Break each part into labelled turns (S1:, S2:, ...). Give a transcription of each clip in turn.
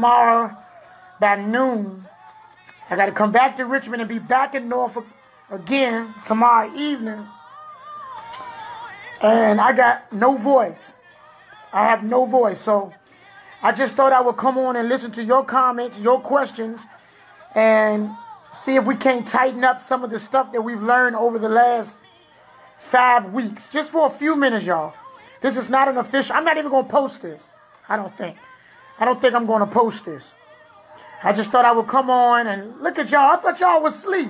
S1: tomorrow by noon. I got to come back to Richmond and be back in Norfolk again tomorrow evening. And I got no voice. I have no voice. So I just thought I would come on and listen to your comments, your questions, and see if we can't tighten up some of the stuff that we've learned over the last five weeks. Just for a few minutes, y'all. This is not an official. I'm not even going to post this. I don't think. I don't think I'm going to post this. I just thought I would come on and look at y'all. I thought y'all was asleep.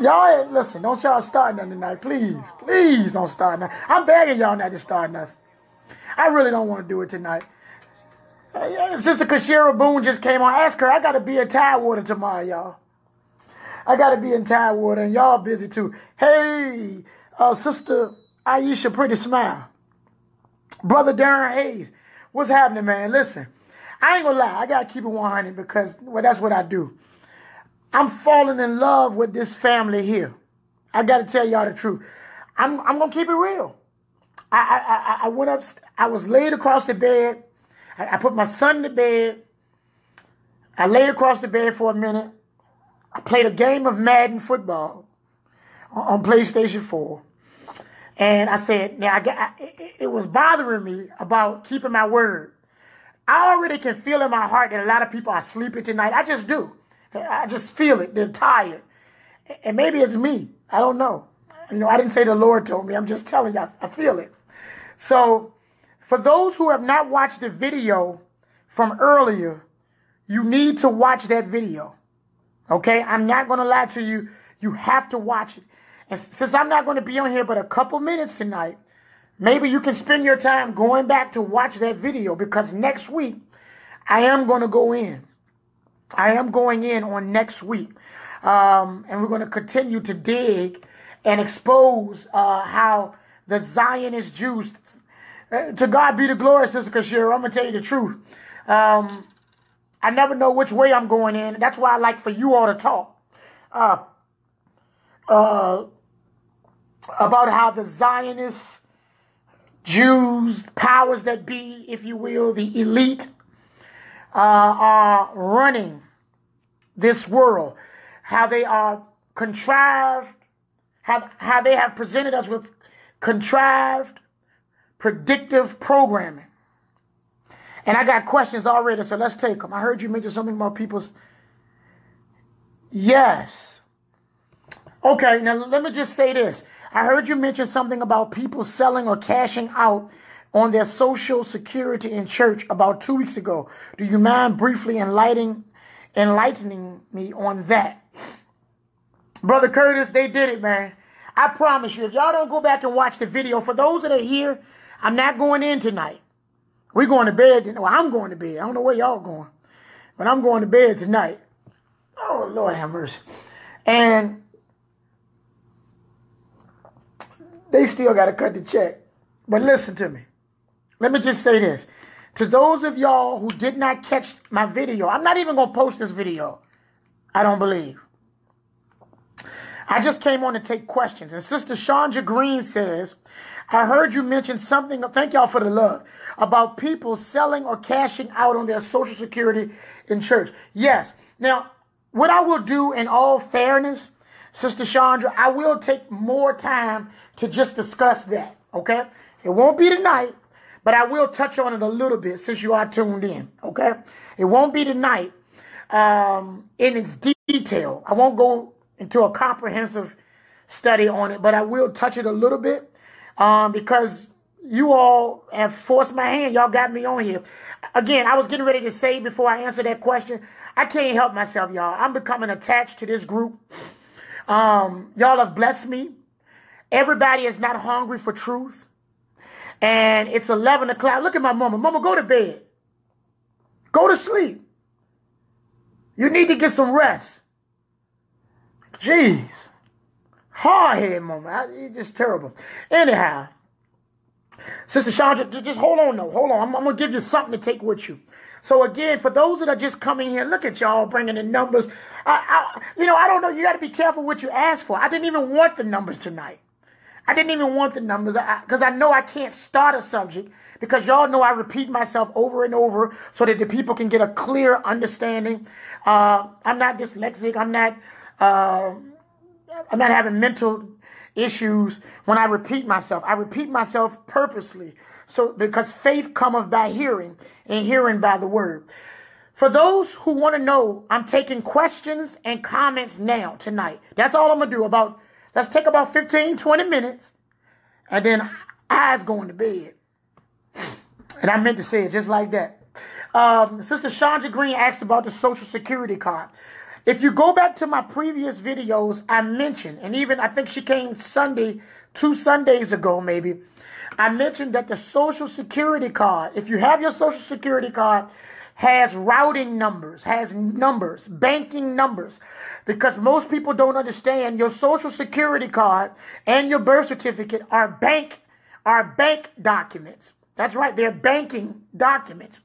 S1: Y'all, listen, don't y'all start nothing tonight. Please, please don't start nothing. I'm begging y'all not to start nothing. I really don't want to do it tonight. Sister Kashira Boone just came on. Ask her. I got to be in Tidewater tomorrow, y'all. I got to be in Tidewater, and y'all busy too. Hey, uh, Sister Aisha Pretty Smile. Brother Darren Hayes. What's happening, man? Listen, I ain't gonna lie. I gotta keep it 100 because, well, that's what I do. I'm falling in love with this family here. I gotta tell y'all the truth. I'm, I'm gonna keep it real. I, I, I, I went up, I was laid across the bed. I, I put my son to bed. I laid across the bed for a minute. I played a game of Madden football on PlayStation 4. And I said, now I got, it, it was bothering me about keeping my word. I already can feel in my heart that a lot of people are sleeping tonight. I just do. I just feel it. They're tired. And maybe it's me. I don't know. You know, I didn't say the Lord told me. I'm just telling you, I feel it. So, for those who have not watched the video from earlier, you need to watch that video. Okay? I'm not going to lie to you. You have to watch it. And since I'm not going to be on here but a couple minutes tonight, maybe you can spend your time going back to watch that video because next week I am going to go in. I am going in on next week. Um, and we're going to continue to dig and expose uh, how the Zionist Jews, uh, to God be the glory, Sister Kashira. I'm going to tell you the truth. Um, I never know which way I'm going in. That's why I like for you all to talk. Uh, uh, about how the Zionists, Jews, powers that be, if you will, the elite, uh, are running this world, how they are contrived, how, how they have presented us with contrived, predictive programming. And I got questions already, so let's take them. I heard you mention something about people's. Yes. Okay, now let me just say this. I heard you mention something about people selling or cashing out on their social security in church about two weeks ago. Do you mind briefly enlightening, enlightening me on that? Brother Curtis, they did it, man. I promise you, if y'all don't go back and watch the video, for those that are here, I'm not going in tonight. We're going to bed. Well, I'm going to bed. I don't know where y'all going, but I'm going to bed tonight. Oh, Lord have mercy. And they still got to cut the check. But listen to me. Let me just say this. To those of y'all who did not catch my video, I'm not even going to post this video. I don't believe. I just came on to take questions. And Sister Chandra Green says, I heard you mention something, thank y'all for the love, about people selling or cashing out on their Social Security in church. Yes. Now, what I will do in all fairness Sister Chandra, I will take more time to just discuss that, okay? It won't be tonight, but I will touch on it a little bit since you are tuned in, okay? It won't be tonight um, in its detail. I won't go into a comprehensive study on it, but I will touch it a little bit um, because you all have forced my hand. Y'all got me on here. Again, I was getting ready to say before I answer that question, I can't help myself, y'all. I'm becoming attached to this group. Um, y'all have blessed me. Everybody is not hungry for truth. And it's 11 o'clock. Look at my mama. Mama, go to bed. Go to sleep. You need to get some rest. Jeez. Hard head mama. It's just terrible. Anyhow, Sister Chandra, just hold on though. Hold on. I'm, I'm going to give you something to take with you. So again, for those that are just coming here, look at y'all bringing the numbers. I, I, you know, I don't know. You got to be careful what you ask for. I didn't even want the numbers tonight. I didn't even want the numbers because I, I, know I can't start a subject because y'all know I repeat myself over and over so that the people can get a clear understanding. Uh, I'm not dyslexic. I'm not. Uh, I'm not having mental issues when I repeat myself. I repeat myself purposely. So because faith cometh by hearing, and hearing by the word. For those who want to know, I'm taking questions and comments now tonight. That's all I'm gonna do. About let's take about 15, 20 minutes, and then eyes going to bed. And I meant to say it just like that. Um, Sister Chandra Green asked about the Social Security card. If you go back to my previous videos, I mentioned, and even I think she came Sunday, two Sundays ago maybe, I mentioned that the Social Security card, if you have your Social Security card, has routing numbers, has numbers, banking numbers. Because most people don't understand your Social Security card and your birth certificate are bank, are bank documents. That's right, they're banking documents.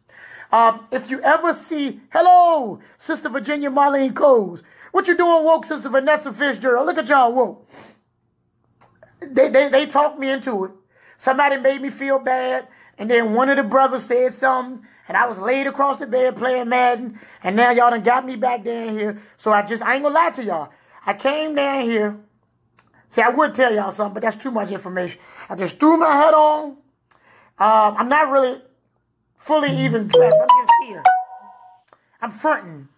S1: Um, if you ever see, hello, Sister Virginia Marlene Coles. What you doing woke, Sister Vanessa Fitzgerald? Look at y'all woke. They, they, they talked me into it. Somebody made me feel bad. And then one of the brothers said something. And I was laid across the bed playing Madden. And now y'all done got me back down here. So I just, I ain't gonna lie to y'all. I came down here. See, I would tell y'all something, but that's too much information. I just threw my head on. Um, I'm not really fully even dressed. I'm just here. I'm fronting.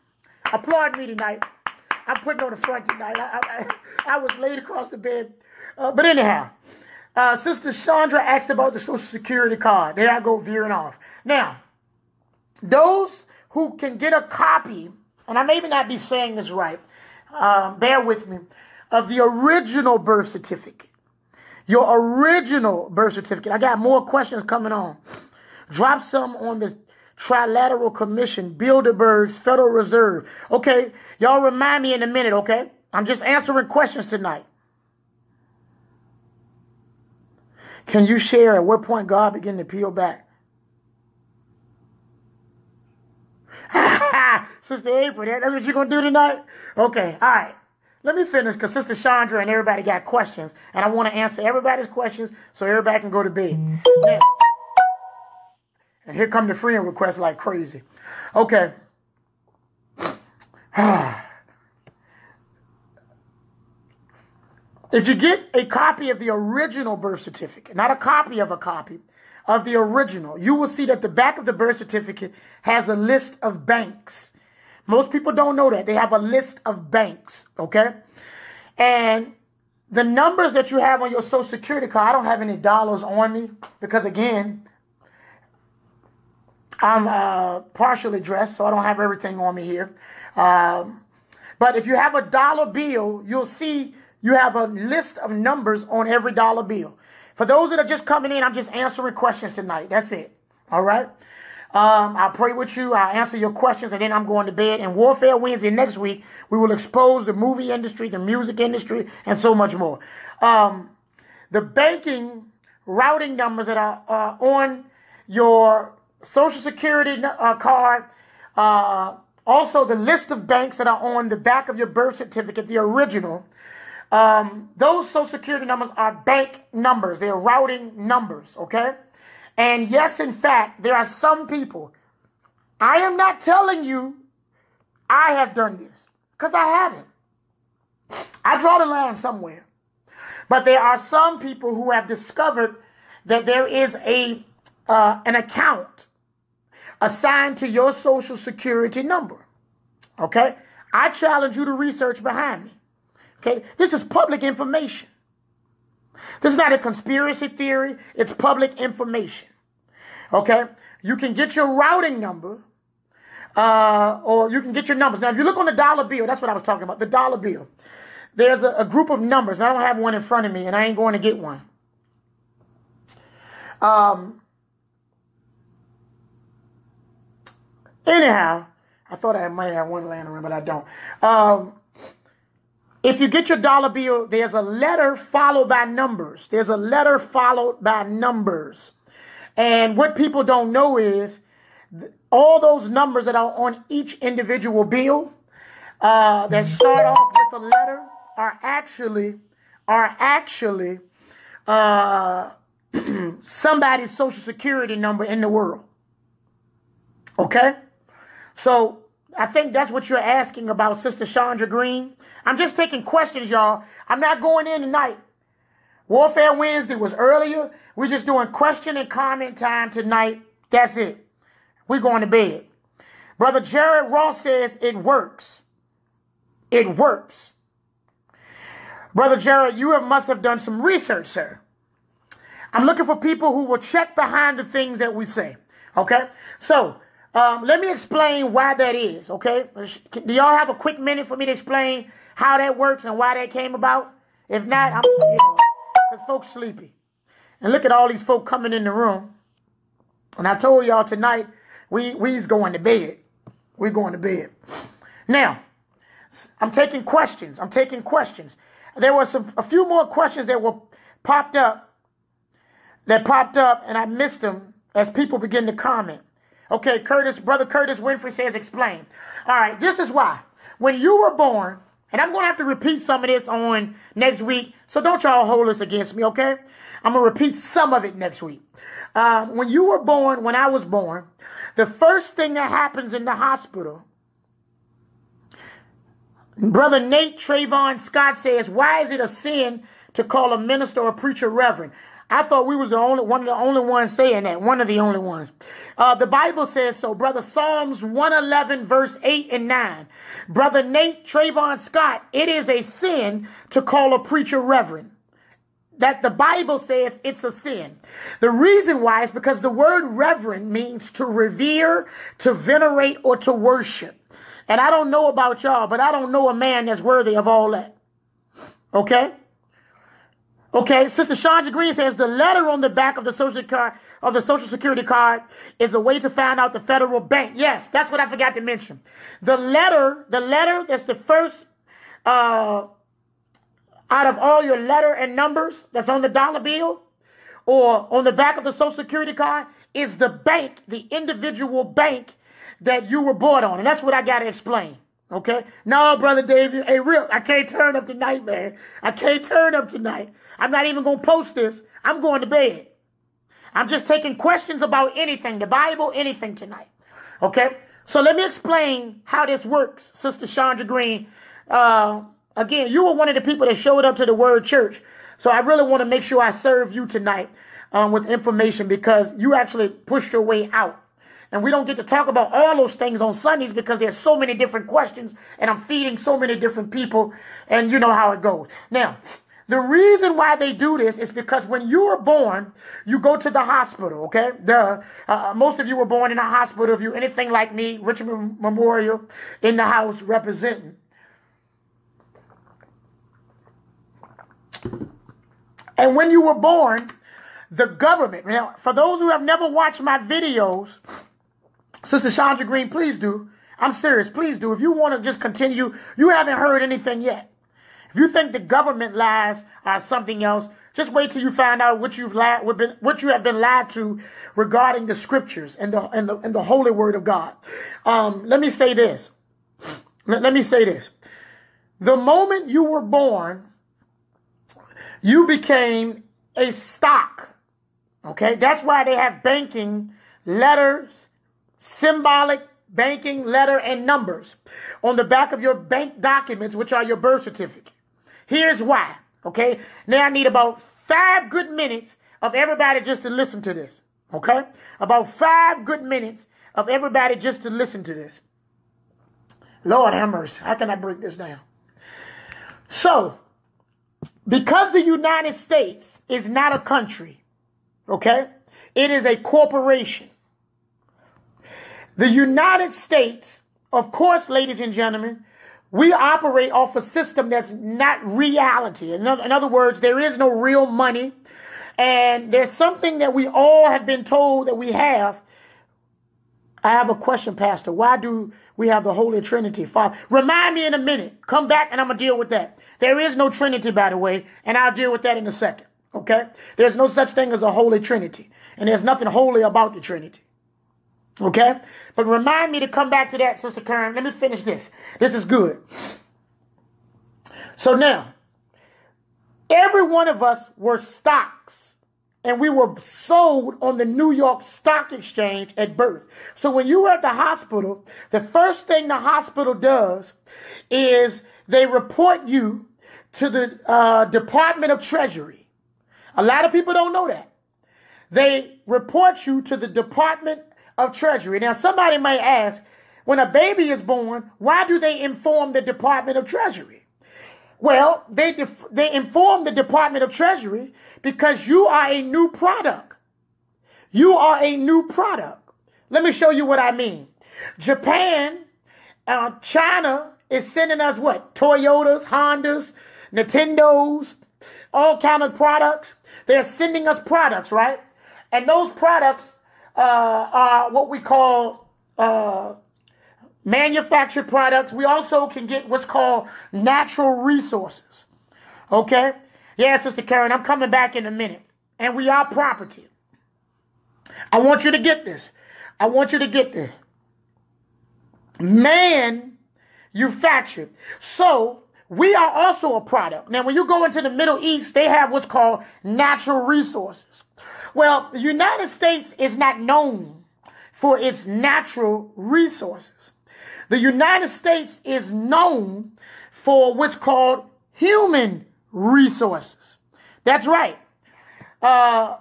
S1: Applaud me tonight. I'm putting on the front tonight. I, I, I was laid across the bed. Uh, but anyhow, uh, Sister Chandra asked about the Social Security card. There I go veering off. Now, those who can get a copy, and I may not be saying this right, um, bear with me, of the original birth certificate. Your original birth certificate. I got more questions coming on. Drop some on the Trilateral Commission, Bilderberg's Federal Reserve. Okay, y'all remind me in a minute, okay? I'm just answering questions tonight. Can you share at what point God began to peel back? Sister April, that's what you're going to do tonight? Okay, all right. Let me finish because Sister Chandra and everybody got questions, and I want to answer everybody's questions so everybody can go to bed. Now, and here come the friend requests like crazy. Okay. Ah. If you get a copy of the original birth certificate, not a copy of a copy, of the original, you will see that the back of the birth certificate has a list of banks. Most people don't know that. They have a list of banks, okay? And the numbers that you have on your social security card, I don't have any dollars on me because, again, I'm uh, partially dressed, so I don't have everything on me here. Um, but if you have a dollar bill, you'll see you have a list of numbers on every dollar bill. For those that are just coming in, I'm just answering questions tonight. That's it. All right. Um, I'll pray with you. I'll answer your questions, and then I'm going to bed. And Warfare Wednesday next week, we will expose the movie industry, the music industry, and so much more. Um, the banking routing numbers that are uh, on your social security uh, card, uh, also the list of banks that are on the back of your birth certificate, the original. Um, those social security numbers are bank numbers. They're routing numbers, okay? And yes, in fact, there are some people. I am not telling you I have done this because I haven't. I draw the line somewhere. But there are some people who have discovered that there is a uh, an account assigned to your social security number. Okay? I challenge you to research behind me. Okay? This is public information. This is not a conspiracy theory, it's public information. Okay? You can get your routing number, uh, or you can get your numbers. Now, if you look on the dollar bill, that's what I was talking about, the dollar bill. There's a, a group of numbers. I don't have one in front of me, and I ain't going to get one. Um, Anyhow, I thought I might have one laying around, but I don't. Um, if you get your dollar bill, there's a letter followed by numbers. There's a letter followed by numbers. And what people don't know is all those numbers that are on each individual bill uh, that start off with a letter are actually are actually uh, somebody's social security number in the world. Okay? So I think that's what you're asking about, Sister Chandra Green. I'm just taking questions, y'all. I'm not going in tonight. Warfare Wednesday was earlier. We're just doing question and comment time tonight. That's it. We're going to bed. Brother Jared Ross says it works. It works. Brother Jared, you have, must have done some research, sir. I'm looking for people who will check behind the things that we say. Okay? So, um, let me explain why that is. Okay? Do y'all have a quick minute for me to explain how that works and why that came about? If not, I'm, you know, because folks sleepy. And look at all these folk coming in the room. And I told y'all tonight, we, we's going to bed. We're going to bed. Now, I'm taking questions. I'm taking questions. There was some a few more questions that were popped up that popped up and I missed them as people begin to comment. Okay, Curtis, brother Curtis Winfrey says explain. All right, this is why. When you were born, and I'm going to have to repeat some of this on next week, so don't y'all hold this against me, okay? I'm going to repeat some of it next week. Um, when you were born, when I was born, the first thing that happens in the hospital, Brother Nate Trayvon Scott says, why is it a sin to call a minister or preacher reverend? I thought we was the only one of the only ones saying that. One of the only ones. Uh, the Bible says so, brother. Psalms 111 verse 8 and 9. Brother Nate Trayvon Scott, it is a sin to call a preacher reverend. That the Bible says it's a sin. The reason why is because the word reverend means to revere, to venerate, or to worship. And I don't know about y'all, but I don't know a man that's worthy of all that. Okay? Okay, Sister Chandra Green says the letter on the back of the social card of the social security card is a way to find out the federal bank. Yes, that's what I forgot to mention. The letter, the letter that's the first uh, out of all your letter and numbers that's on the dollar bill or on the back of the social security card is the bank, the individual bank that you were born on. And that's what I got to explain. Okay? No, Brother David. Hey, real, I can't turn up tonight, man. I can't turn up tonight. I'm not even going to post this. I'm going to bed. I'm just taking questions about anything, the Bible, anything tonight. Okay? So let me explain how this works, Sister Chandra Green. Uh, again, you were one of the people that showed up to the Word Church. So I really want to make sure I serve you tonight um, with information because you actually pushed your way out. And we don't get to talk about all those things on Sundays because there's so many different questions and I'm feeding so many different people and you know how it goes. Now, the reason why they do this is because when you were born, you go to the hospital, okay? The, uh, most of you were born in a hospital. If you're anything like me, Richmond Memorial in the house representing. And when you were born, the government, now, for those who have never watched my videos, Sister Chandra Green, please do. I'm serious. Please do. If you want to just continue, you haven't heard anything yet. If you think the government lies are something else, just wait till you find out what you've lied, what you have been lied to regarding the scriptures and the and the, and the holy word of God. Um, let me say this. Let, let me say this. The moment you were born, you became a stock. Okay, that's why they have banking letters symbolic banking letter and numbers on the back of your bank documents, which are your birth certificate. Here's why. Okay. Now I need about five good minutes of everybody just to listen to this. Okay. About five good minutes of everybody just to listen to this. Lord have mercy. How can I break this down? So, because the United States is not a country, okay, it is a corporation. The United States, of course, ladies and gentlemen, we operate off a system that's not reality. In other words, there is no real money. And there's something that we all have been told that we have. I have a question, Pastor. Why do we have the Holy Trinity? Father, remind me in a minute. Come back and I'm going to deal with that. There is no Trinity, by the way, and I'll deal with that in a second. Okay? There's no such thing as a Holy Trinity. And there's nothing holy about the Trinity. Okay? But remind me to come back to that, Sister Karen. Let me finish this. This is good. So now, Every one of us were stocks and we were sold on the New York Stock Exchange at birth. So when you were at the hospital, the first thing the hospital does is they report you to the uh, Department of Treasury. A lot of people don't know that. They report you to the Department of Treasury. Now, somebody may ask, when a baby is born, why do they inform the Department of Treasury? Well, they, def- they inform the Department of Treasury because you are a new product. You are a new product. Let me show you what I mean. Japan, uh, China is sending us what? Toyotas, Hondas, Nintendos, all kind of products. They're sending us products, right? And those products uh, are what we call uh, manufactured products. We also can get what's called natural resources. Okay? Yeah, Sister Karen, I'm coming back in a minute. And we are property. I want you to get this. I want you to get this. Manufactured. So, we are also a product. Now, when you go into the Middle East, they have what's called natural resources. Well, the United States is not known for its natural resources. The United States is known for what's called human resources. That's right. Uh,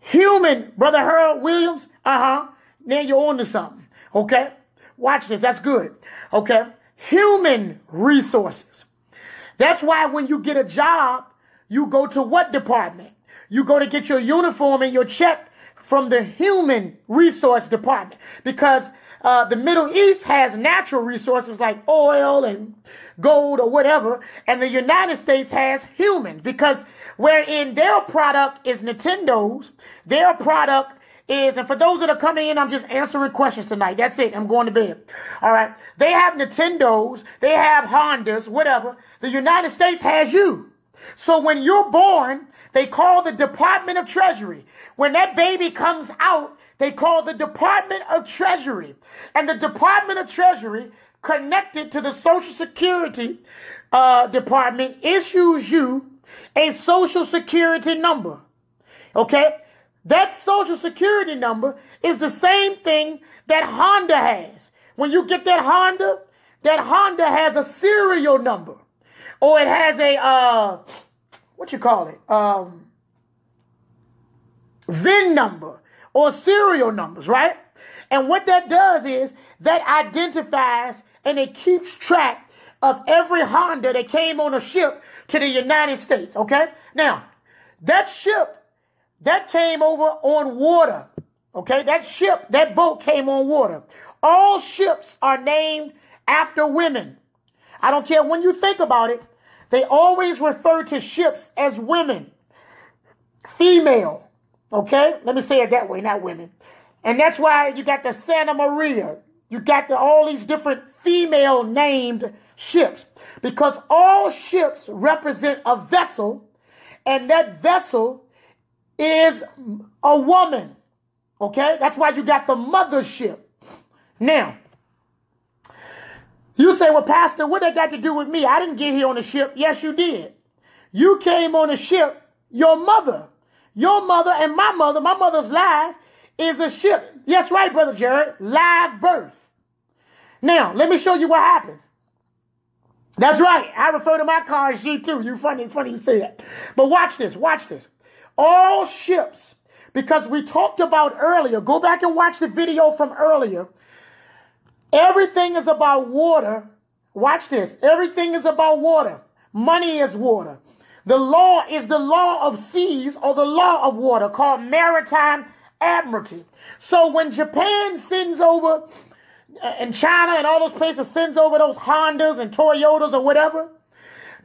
S1: human, Brother Harold Williams, uh huh. Now you're on to something. Okay? Watch this. That's good. Okay? Human resources. That's why when you get a job, you go to what department? You go to get your uniform and your check from the human resource department because uh, the Middle East has natural resources like oil and gold or whatever, and the United States has human because wherein their product is Nintendo's, their product is, and for those that are coming in, I'm just answering questions tonight. That's it. I'm going to bed. All right. They have Nintendo's, they have Hondas, whatever. The United States has you. So when you're born, they call the Department of Treasury. When that baby comes out, they call the Department of Treasury. And the Department of Treasury, connected to the Social Security uh, Department, issues you a Social Security number. Okay? That Social Security number is the same thing that Honda has. When you get that Honda, that Honda has a serial number. Or it has a, uh, what you call it? Um, VIN number or serial numbers, right? And what that does is that identifies and it keeps track of every Honda that came on a ship to the United States, okay? Now, that ship, that came over on water, okay? That ship, that boat came on water. All ships are named after women. I don't care when you think about it, they always refer to ships as women, female, Okay? Let me say it that way, not women. And that's why you got the Santa Maria. You got the, all these different female named ships. Because all ships represent a vessel, and that vessel is a woman. Okay? That's why you got the mothership. Now, you say, well, Pastor, what that got to do with me? I didn't get here on a ship. Yes, you did. You came on a ship, your mother your mother and my mother, my mother's life is a ship. Yes, right, Brother Jared. Live birth. Now, let me show you what happens. That's right. I refer to my car as G too. You funny, funny you say that. But watch this, watch this. All ships, because we talked about earlier, go back and watch the video from earlier. Everything is about water. Watch this. Everything is about water. Money is water. The law is the law of seas or the law of water called maritime admiralty. So when Japan sends over uh, and China and all those places sends over those Hondas and Toyotas or whatever,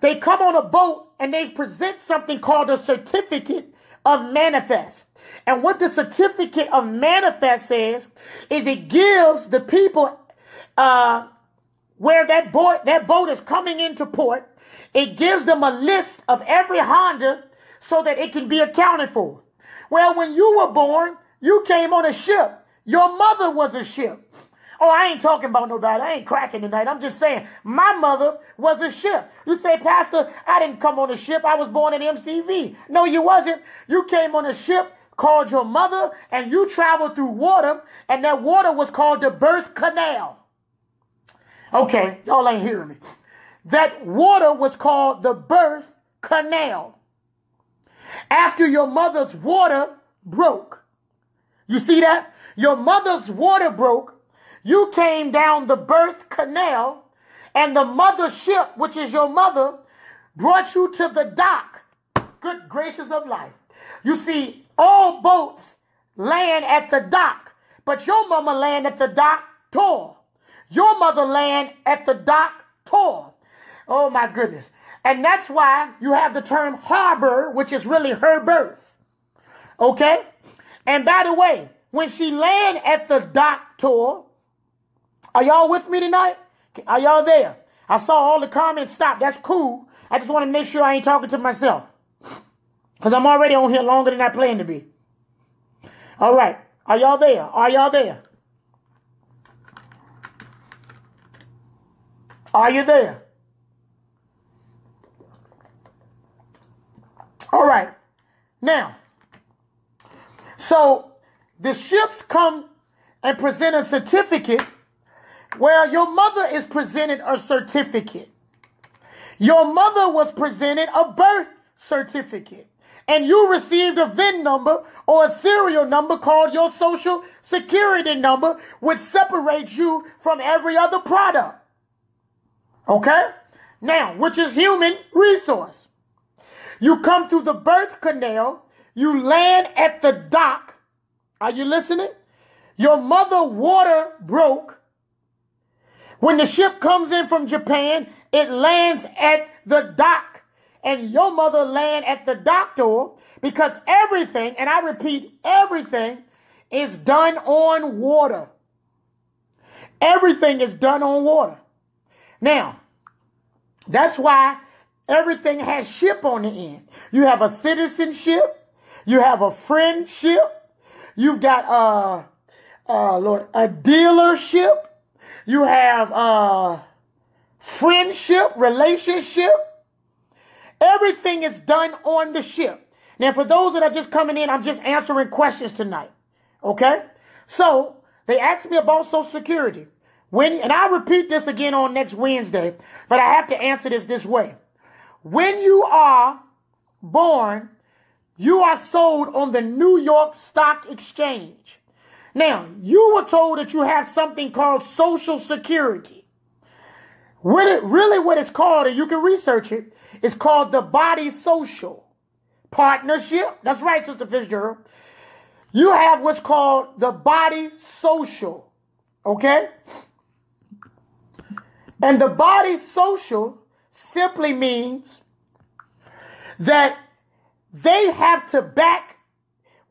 S1: they come on a boat and they present something called a certificate of manifest. And what the certificate of manifest says is it gives the people uh, where that boat that boat is coming into port it gives them a list of every Honda so that it can be accounted for. Well, when you were born, you came on a ship. Your mother was a ship. Oh, I ain't talking about nobody. I ain't cracking tonight. I'm just saying, my mother was a ship. You say, Pastor, I didn't come on a ship. I was born in MCV. No, you wasn't. You came on a ship called your mother and you traveled through water and that water was called the birth canal. Okay, y'all ain't hearing me. That water was called the birth canal. After your mother's water broke. You see that? Your mother's water broke. You came down the birth canal and the mother ship, which is your mother, brought you to the dock. Good gracious of life. You see, all boats land at the dock, but your mama land at the dock tore. Your mother land at the dock tore. Oh my goodness. And that's why you have the term harbor, which is really her birth. Okay? And by the way, when she land at the dock tour, are y'all with me tonight? Are y'all there? I saw all the comments stop. That's cool. I just want to make sure I ain't talking to myself. Because I'm already on here longer than I plan to be. All right. Are y'all there? Are y'all there? Are you there? All right. Now, so the ships come and present a certificate where your mother is presented a certificate. Your mother was presented a birth certificate and you received a VIN number or a serial number called your social security number, which separates you from every other product. Okay? Now, which is human resource. You come through the birth canal, you land at the dock. Are you listening? Your mother water broke. When the ship comes in from Japan, it lands at the dock and your mother land at the doctor because everything, and I repeat, everything is done on water. Everything is done on water. Now, that's why everything has ship on the end. You have a citizenship, you have a friendship, you've got uh uh Lord a dealership, you have uh friendship, relationship, Everything is done on the ship. Now, for those that are just coming in, I'm just answering questions tonight. Okay? So, they asked me about Social Security. When, and I'll repeat this again on next Wednesday, but I have to answer this this way. When you are born, you are sold on the New York Stock Exchange. Now, you were told that you have something called Social Security. What it really what it's called, and you can research it, it's called the Body Social Partnership. That's right, Sister Fitzgerald. You have what's called the Body Social. Okay? And the Body Social simply means that they have to back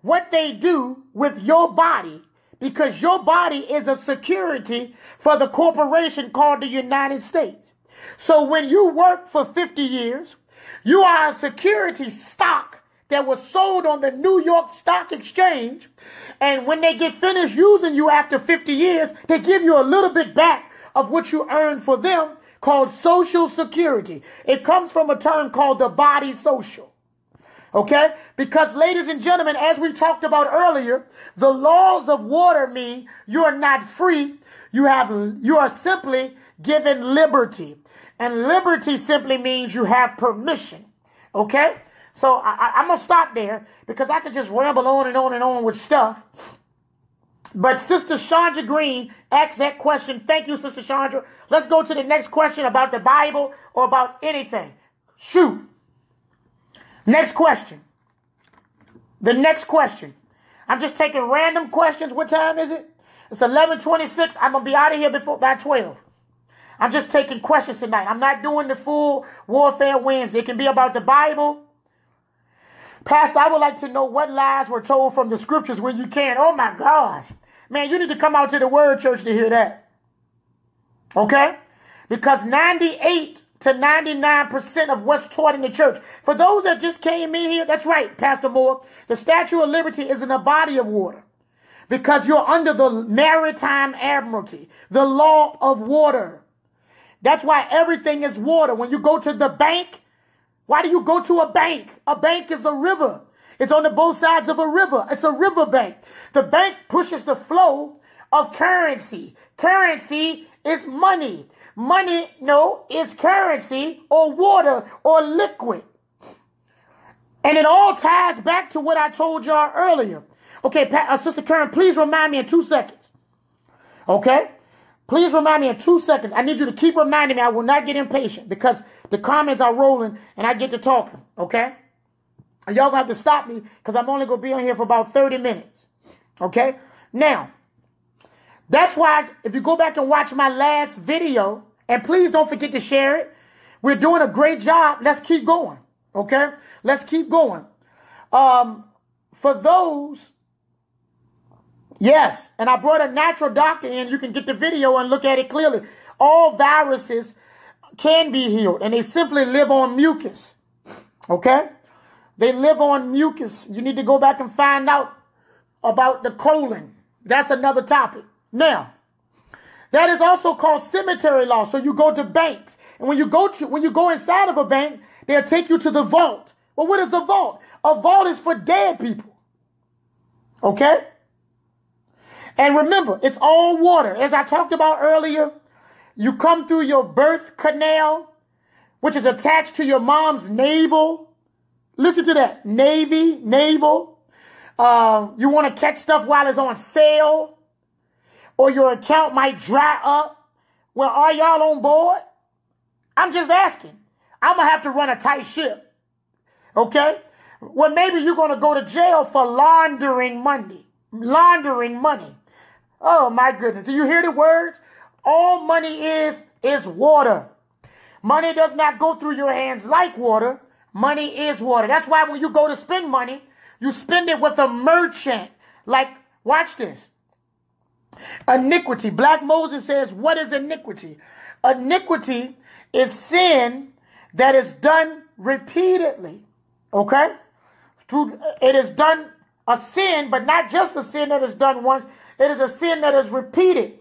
S1: what they do with your body because your body is a security for the corporation called the United States. So when you work for 50 years, you are a security stock that was sold on the New York Stock Exchange. And when they get finished using you after 50 years, they give you a little bit back of what you earned for them called Social Security. It comes from a term called the body social. Okay? Because, ladies and gentlemen, as we talked about earlier, the laws of water mean you are not free. You have, you are simply given liberty. And liberty simply means you have permission. Okay? So I, am going to stop there because I could just ramble on and on and on with stuff. But Sister Chandra Green asked that question. Thank you, Sister Chandra. Let's go to the next question about the Bible or about anything. Shoot. Next question. The next question. I'm just taking random questions. What time is it? It's 11:26. I'm gonna be out of here before by 12. I'm just taking questions tonight. I'm not doing the full Warfare Wednesday. It can be about the Bible. Pastor, I would like to know what lies were told from the scriptures where you can. Oh my gosh. Man, you need to come out to the Word Church to hear that. Okay? Because 98 to 99% of what's taught in the church. For those that just came in here, that's right, Pastor Moore. The Statue of Liberty is in a body of water. because you're under the maritime admiralty, the law of water. That's why everything is water. When you go to the bank, why do you go to a bank? A bank is a river. It's on the both sides of a river. It's a river bank. The bank pushes the flow of currency. Currency is money. Money, no, is currency or water or liquid. And it all ties back to what I told y'all earlier. Okay, uh, Sister Karen, please remind me in two seconds. Okay? Please remind me in two seconds. I need you to keep reminding me. I will not get impatient because the comments are rolling and I get to talking. Okay? Y'all gonna have to stop me because I'm only gonna be on here for about 30 minutes. Okay? Now, that's why if you go back and watch my last video, and please don't forget to share it. We're doing a great job. Let's keep going. Okay? Let's keep going. Um, for those Yes, and I brought a natural doctor in. You can get the video and look at it clearly. All viruses can be healed, and they simply live on mucus. Okay? They live on mucus. You need to go back and find out about the colon. That's another topic. Now, that is also called cemetery law. So you go to banks, and when you go to when you go inside of a bank, they'll take you to the vault. Well, what is a vault? A vault is for dead people. Okay? And remember, it's all water. As I talked about earlier, you come through your birth canal, which is attached to your mom's navel. Listen to that. Navy, naval. Uh, you want to catch stuff while it's on sale, or your account might dry up. Well, are y'all on board? I'm just asking. I'm to have to run a tight ship. Okay? Well, maybe you're going to go to jail for laundering money. Laundering money. Oh my goodness. Do you hear the words? All money is, is water. Money does not go through your hands like water. Money is water. That's why when you go to spend money, you spend it with a merchant. Like, watch this. Iniquity. Black Moses says, What is iniquity? Iniquity is sin that is done repeatedly. Okay? It is done a sin, but not just a sin that is done once. It is a sin that is repeated.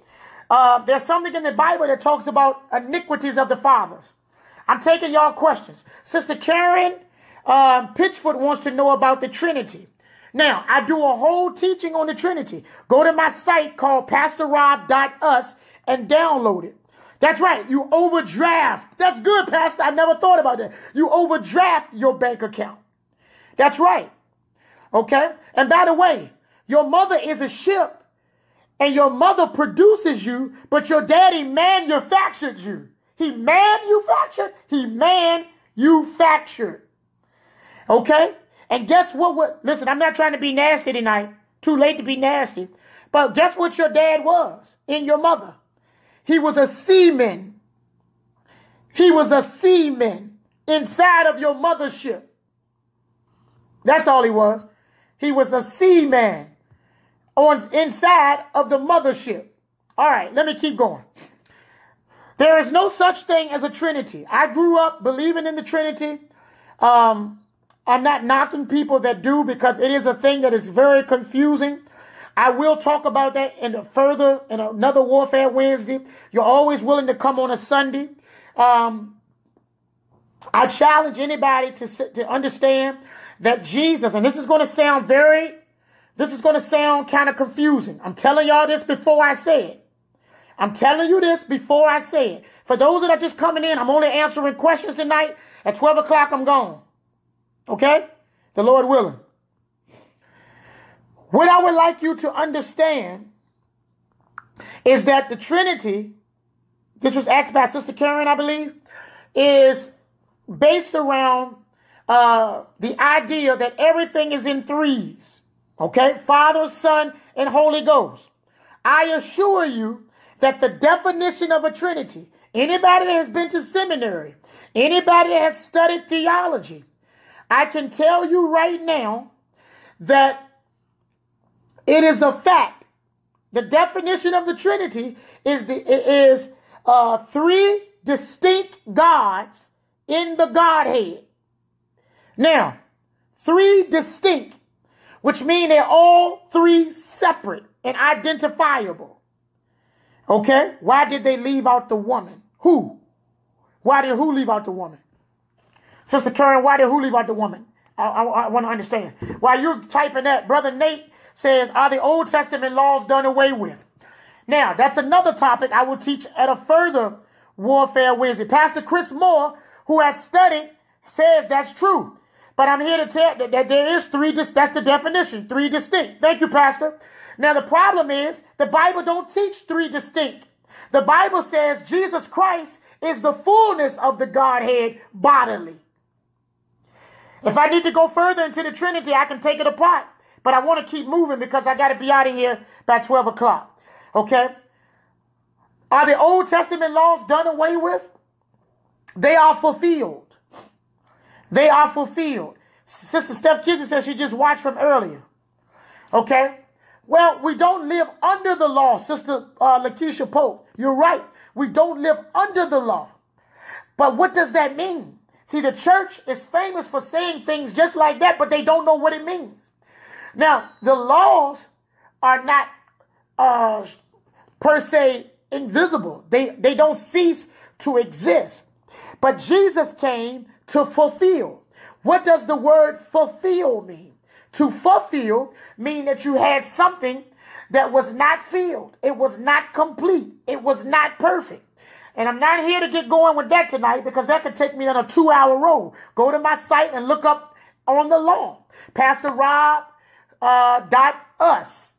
S1: Uh, there's something in the Bible that talks about iniquities of the fathers. I'm taking y'all questions. Sister Karen um, Pitchford wants to know about the Trinity. Now, I do a whole teaching on the Trinity. Go to my site called PastorRob.us and download it. That's right. You overdraft. That's good, Pastor. I never thought about that. You overdraft your bank account. That's right. Okay? And by the way, your mother is a ship and your mother produces you, but your daddy manufactured you. He manufactured, he manufactured. Okay? And guess what? what? Listen, I'm not trying to be nasty tonight. Too late to be nasty. But guess what your dad was in your mother? He was a seaman. He was a seaman inside of your mothership. That's all he was. He was a seaman on inside of the mothership. All right, let me keep going. There is no such thing as a Trinity. I grew up believing in the Trinity. Um, I'm not knocking people that do because it is a thing that is very confusing. I will talk about that in a further in another Warfare Wednesday. You're always willing to come on a Sunday. Um, I challenge anybody to to understand that Jesus, and this is going to sound very this is going to sound kind of confusing. I'm telling y'all this before I say it. I'm telling you this before I say it. For those that are just coming in, I'm only answering questions tonight. At 12 o'clock, I'm gone. Okay? The Lord willing. What I would like you to understand is that the Trinity, this was asked by Sister Karen, I believe, is based around uh, the idea that everything is in threes. Okay? Father, Son, and Holy Ghost. I assure you that the definition of a Trinity, anybody that has been to seminary, anybody that has studied theology, I can tell you right now that it is a fact. The definition of the Trinity is the is uh, three distinct gods in the Godhead. Now, three distinct which mean they're all three separate and identifiable. Okay? Why did they leave out the woman? Who? Why did who leave out the woman? Sister Karen, why did who leave out the woman? I, I, I want to understand. While you're typing that, Brother Nate says, Are the Old Testament laws done away with? Now, that's another topic I will teach at a further warfare Wednesday. Pastor Chris Moore, who has studied, says that's true. But I'm here to tell that, that there is three, that's the definition, three distinct. Thank you, Pastor. Now, the problem is the Bible don't teach three distinct. The Bible says Jesus Christ is the fullness of the Godhead bodily. If I need to go further into the Trinity, I can take it apart. But I want to keep moving because I got to be out of here by 12 o'clock. Okay? Are the Old Testament laws done away with? They are fulfilled. They are fulfilled. Sister Steph Kizzy says she just watched from earlier. Okay? Well, we don't live under the law, Sister uh, Lakeisha Pope. You're right. We don't live under the law. But what does that mean? See, the church is famous for saying things just like that, but they don't know what it means. Now, the laws are not uh, per se invisible. They, they don't cease to exist. But Jesus came to fulfill. What does the word fulfill mean? To fulfill mean that you had something that was not filled. It was not complete. It was not perfect. And I'm not here to get going with that tonight because that could take me on a two hour road. Go to my site and look up on the law. Pastor Rob uh, dot us.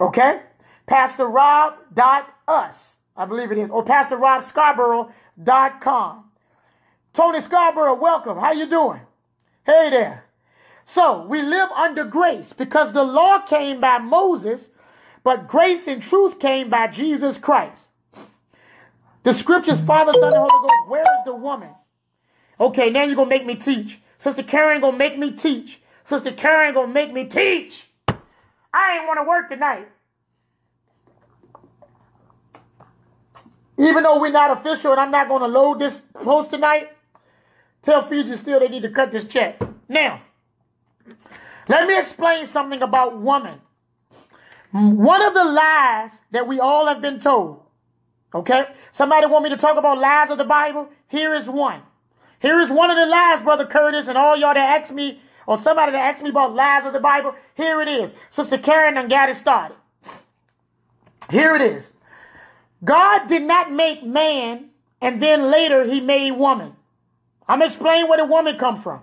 S1: Okay? Pastor Rob dot us. I believe it is. Or Pastor Rob Scarborough dot com. Tony Scarborough, welcome. How you doing? Hey there. So we live under grace because the law came by Moses, but grace and truth came by Jesus Christ. The scriptures, Father, Son, and Holy Ghost, where is the woman? Okay, now you're going to make me teach. Sister Karen going to make me teach. Sister Karen going to make me teach. I ain't want to work tonight. Even though we're not official and I'm not going to load this post tonight, tell Vydia still they need to cut this check. Now, let me explain something about woman. One of the lies that we all have been told Okay? Somebody want me to talk about lies of the Bible? Here is one. Here is one of the lies, Brother Curtis, and all y'all that ask me, or somebody that asked me about lies of the Bible. Here it is. Sister Karen and got it started. Here it is. God did not make man and then later he made woman. I'm explaining where the woman come from.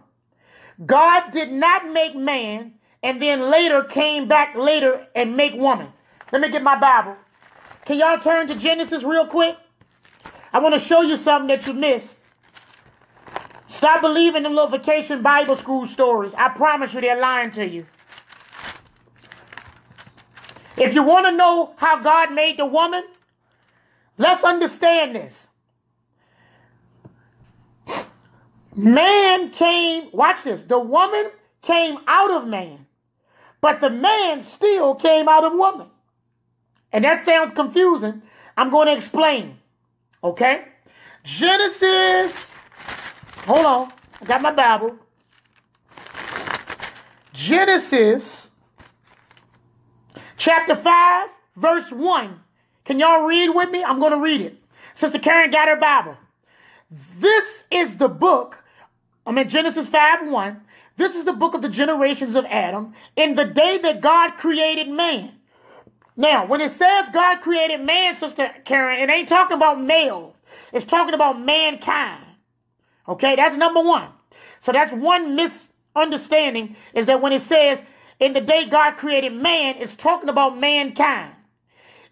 S1: God did not make man and then later came back later and make woman. Let me get my Bible. Can y'all turn to Genesis real quick? I want to show you something that you missed. Stop believing in little vacation Bible school stories. I promise you they're lying to you. If you want to know how God made the woman, let's understand this. Man came, watch this, the woman came out of man, but the man still came out of woman and that sounds confusing, I'm going to explain. Okay? Genesis, hold on, I got my Bible. Genesis chapter 5, verse 1. Can y'all read with me? I'm going to read it. Sister Karen got her Bible. This is the book, I'm in Genesis 5 1. This is the book of the generations of Adam in the day that God created man. Now, when it says God created man, Sister Karen, it ain't talking about male. It's talking about mankind. Okay, that's number one. So that's one misunderstanding is that when it says in the day God created man, it's talking about mankind.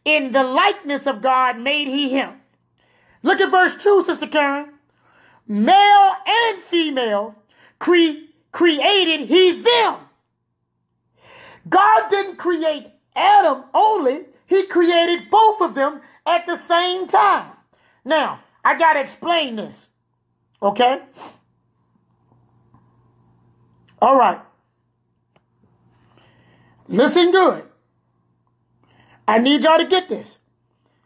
S1: In the likeness of God made he him. Look at verse 2, Sister Karen. Male and female cre- created he them. God didn't create Adam only, he created both of them at the same time. Now, I got to explain this. Okay? All right. Listen good. I need y'all to get this.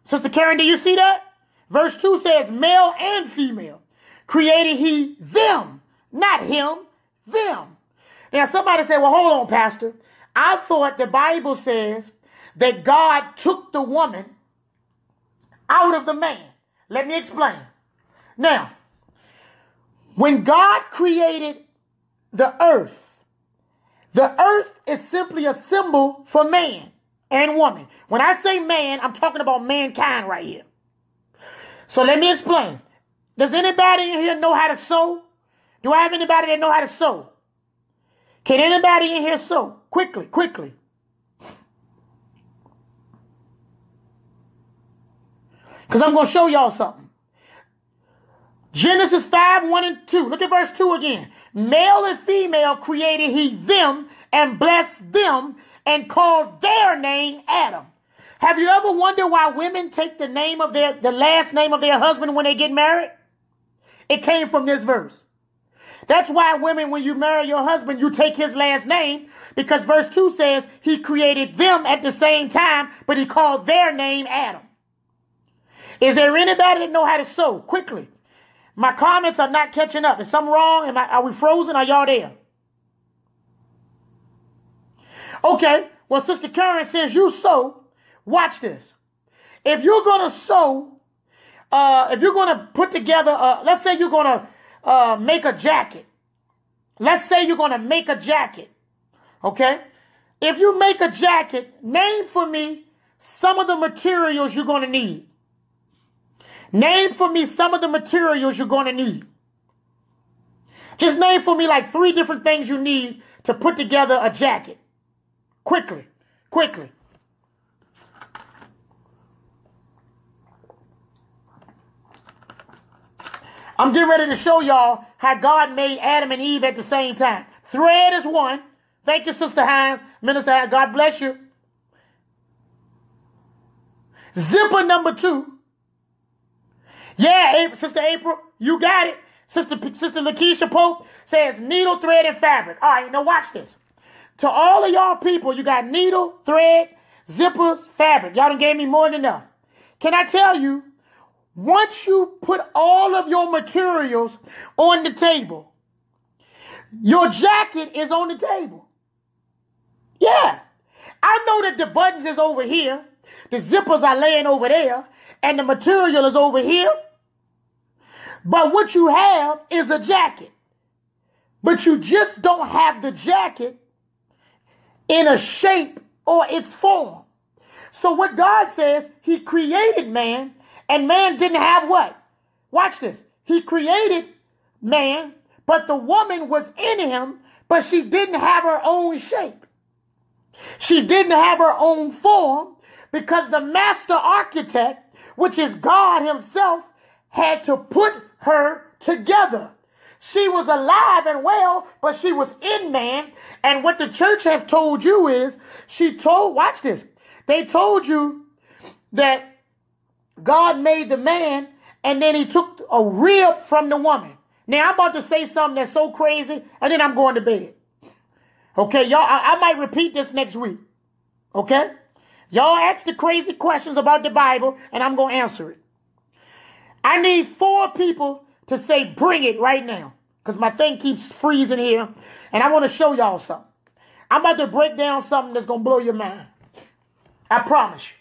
S1: Sister Karen, do you see that? Verse 2 says, male and female created he them, not him, them. Now, somebody said, well, hold on, Pastor. I thought the Bible says that God took the woman out of the man. Let me explain. Now, when God created the earth, the earth is simply a symbol for man and woman. When I say man, I'm talking about mankind right here. So let me explain. Does anybody in here know how to sew? Do I have anybody that know how to sew? Can anybody in here sew? Quickly, quickly. Because I'm going to show y'all something. Genesis 5, 1 and 2. Look at verse 2 again. Male and female created he them and blessed them and called their name Adam. Have you ever wondered why women take the name of their, the last name of their husband when they get married? It came from this verse. That's why women, when you marry your husband, you take his last name because verse 2 says he created them at the same time, but he called their name Adam. Is there anybody that know how to sew? Quickly. My comments are not catching up. Is something wrong? Am I, are we frozen? Are y'all there? Okay. Well, Sister Karen says you sew. Watch this. If you're going to sew, uh, if you're going to put together, uh, let's say you're going to uh, make a jacket. Let's say you're going to make a jacket. Okay? If you make a jacket, name for me some of the materials you're going to need. Name for me some of the materials you're going to need. Just name for me like three different things you need to put together a jacket. Quickly, quickly. I'm getting ready to show y'all how God made Adam and Eve at the same time. Thread is one. Thank you, Sister Hines. Minister Hines, God bless you. Zipper number two. Yeah, Sister April, you got it. Sister, Sister Lakeisha Pope says needle, thread, and fabric. All right, now watch this. To all of y'all people, you got needle, thread, zippers, fabric. Y'all done gave me more than enough. Can I tell you once you put all of your materials on the table, your jacket is on the table. Yeah. I know that the buttons is over here, the zippers are laying over there, and the material is over here. But what you have is a jacket. But you just don't have the jacket in a shape or its form. So what God says, he created man and man didn't have what? Watch this. He created man, but the woman was in him, but she didn't have her own shape. She didn't have her own form because the master architect, which is God himself, had to put her together. She was alive and well, but she was in man. And what the church have told you is, she told, watch this. They told you that God made the man and then he took a rib from the woman. Now I'm about to say something that's so crazy and then I'm going to bed. Okay, y'all, I, I might repeat this next week. Okay? Y'all ask the crazy questions about the Bible and I'm going to answer it. I need four people to say bring it right now because my thing keeps freezing here and I want to show y'all something. I'm about to break down something that's going to blow your mind. I promise you.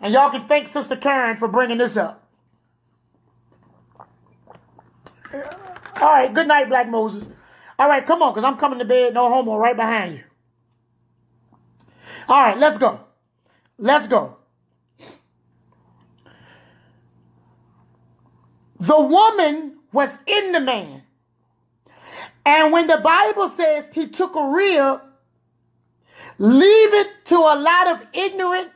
S1: And y'all can thank Sister Karen for bringing this up. All right, good night, Black Moses. All right, come on, because I'm coming to bed, no homo, right behind you. All right, let's go. Let's go. The woman was in the man. And when the Bible says he took a rib, leave it to a lot of ignorant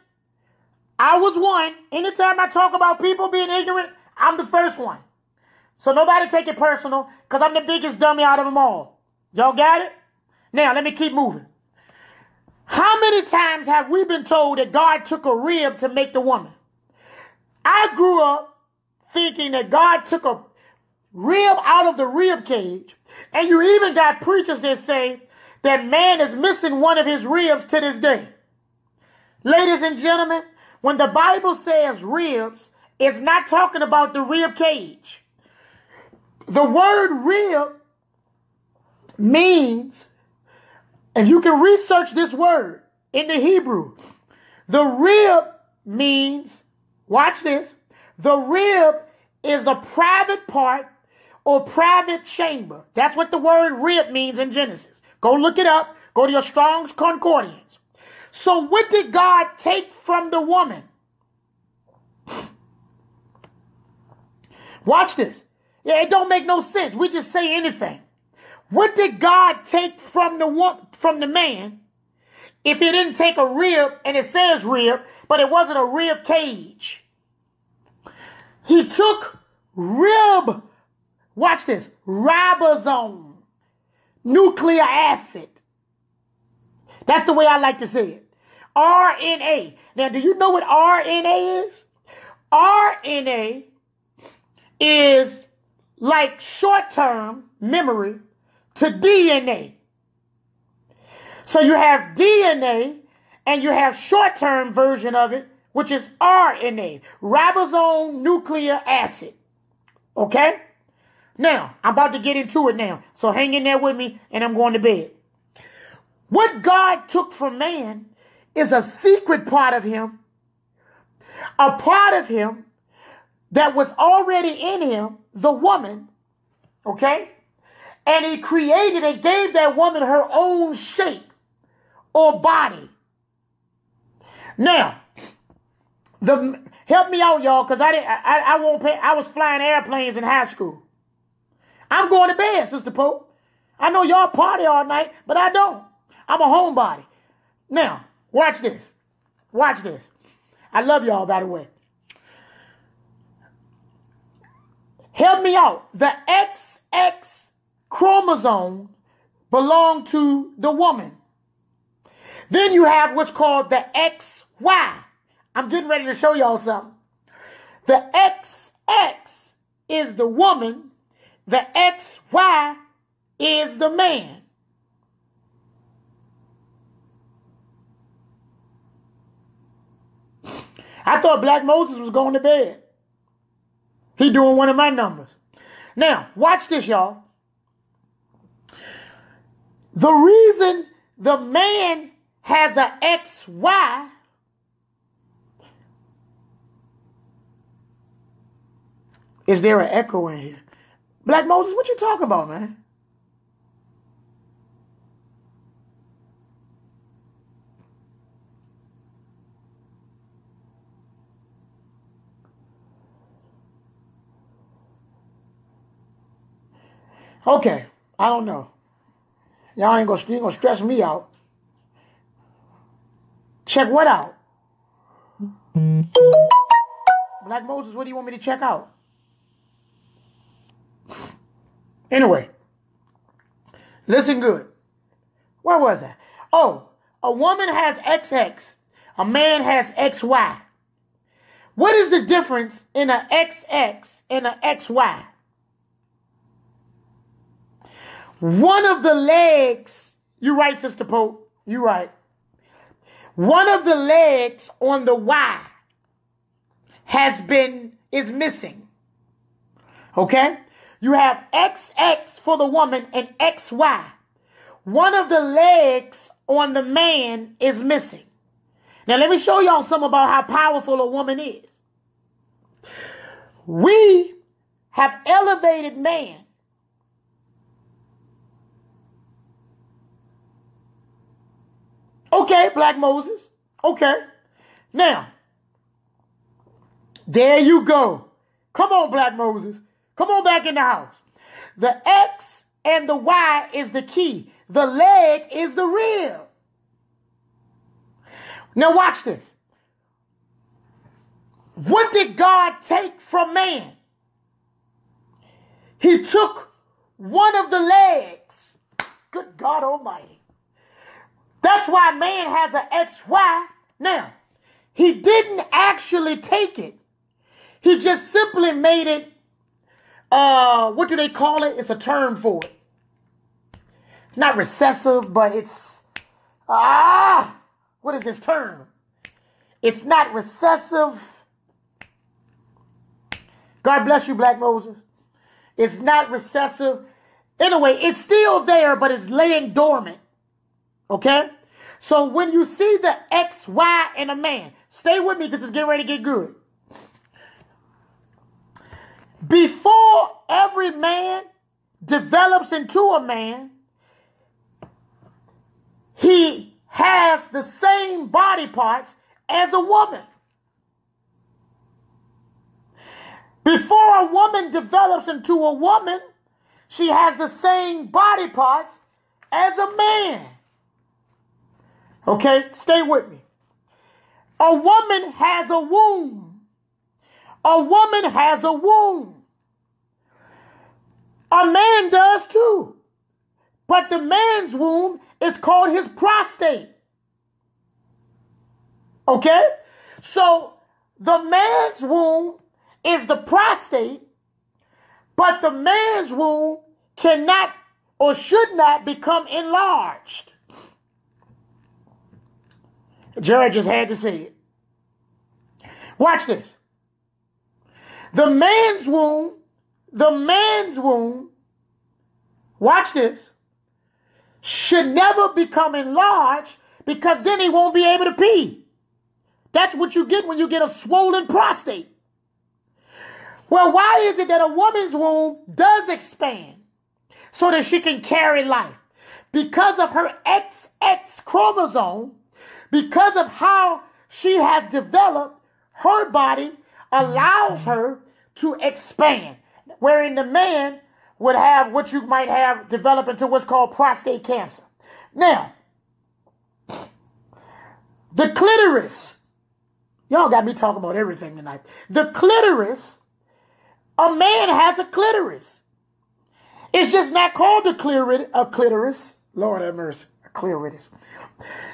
S1: I was one. Anytime I talk about people being ignorant, I'm the first one. So nobody take it personal because I'm the biggest dummy out of them all. Y'all got it? Now let me keep moving. How many times have we been told that God took a rib to make the woman? I grew up thinking that God took a rib out of the rib cage. And you even got preachers that say that man is missing one of his ribs to this day. Ladies and gentlemen, when the Bible says ribs, it's not talking about the rib cage. The word rib means, and you can research this word in the Hebrew, The rib means, watch this, the rib is a private part or private chamber. That's what the word rib means in Genesis. Go look it up. Go to your Strong's Concordance. So what did God take from the woman? Watch this. Yeah, it don't make no sense. We just say anything. What did God take from the from the man if he didn't take a rib and it says rib, but it wasn't a rib cage? He took rib, watch this, ribosome, nuclear acid. That's the way I like to say it. RNA. Now, do you know what RNA is? RNA is like short term memory to DNA. So you have DNA and you have short term version of it, which is RNA, ribosome nuclear acid. Okay? Now, I'm about to get into it now. So hang in there with me and I'm going to bed. What God took from man is a secret part of him, a part of him that was already in him, the woman, okay? And he created and gave that woman her own shape or body. Now, the help me out, y'all, because I didn't I, I won't pay I was flying airplanes in high school. I'm going to bed, Sister Pope. I know y'all party all night, but I don't. I'm a homebody. Now, watch this. Watch this. I love y'all, by the way. Help me out. The XX chromosome belong to the woman. Then you have what's called the XY. I'm getting ready to show y'all something. The XX is the woman. The XY is the man. I thought Black Moses was going to bed. He doing one of my numbers. Now, watch this, y'all. The reason the man has an XY is there an echo in here? Black Moses, what you talking about, man? Okay, I don't know. Y'all ain't gonna, ain't gonna stress me out. Check what out? Black Moses, what do you want me to check out? Anyway, listen good. Where was I? Oh, a woman has XX, a man has XY. What is the difference in an XX and an XY? One of the legs, you're right, Sister Pope, You're right. One of the legs on the Y has been, is missing. Okay? You have XX for the woman and XY. One of the legs on the man is missing. Now let me show y'all some about how powerful a woman is. We have elevated man Okay, Black Moses. Okay. Now, there you go. Come on, Black Moses. Come on back in the house. The X and the Y is the key. The leg is the real. Now watch this. What did God take from man? He took one of the legs. Good God Almighty. That's why man has an XY. Now, he didn't actually take it. He just simply made it, uh, what do they call it? It's a term for it. Not recessive, but it's, ah, what is this term? It's not recessive. God bless you, Black Moses. It's not recessive. Anyway, it's still there, but it's laying dormant. Okay? So when you see the X, Y, and a man, stay with me because it's getting ready to get good. Before every man develops into a man, he has the same body parts as a woman. Before a woman develops into a woman, she has the same body parts as a man. Okay, stay with me. A woman has a womb. A woman has a womb. A man does too. But the man's womb is called his prostate. Okay? So the man's womb is the prostate, but the man's womb cannot or should not become enlarged. Jared just had to say it. Watch this. The man's womb, the man's womb, watch this, should never become enlarged because then he won't be able to pee. That's what you get when you get a swollen prostate. Well, why is it that a woman's womb does expand so that she can carry life? Because of her XX chromosome, because of how she has developed, her body allows her to expand. Wherein the man would have what you might have develop into what's called prostate cancer. Now, the clitoris, y'all got me talking about everything tonight. The clitoris a man has a clitoris. It's just not called a clitoris. A clitoris. Lord have mercy. A clitoris.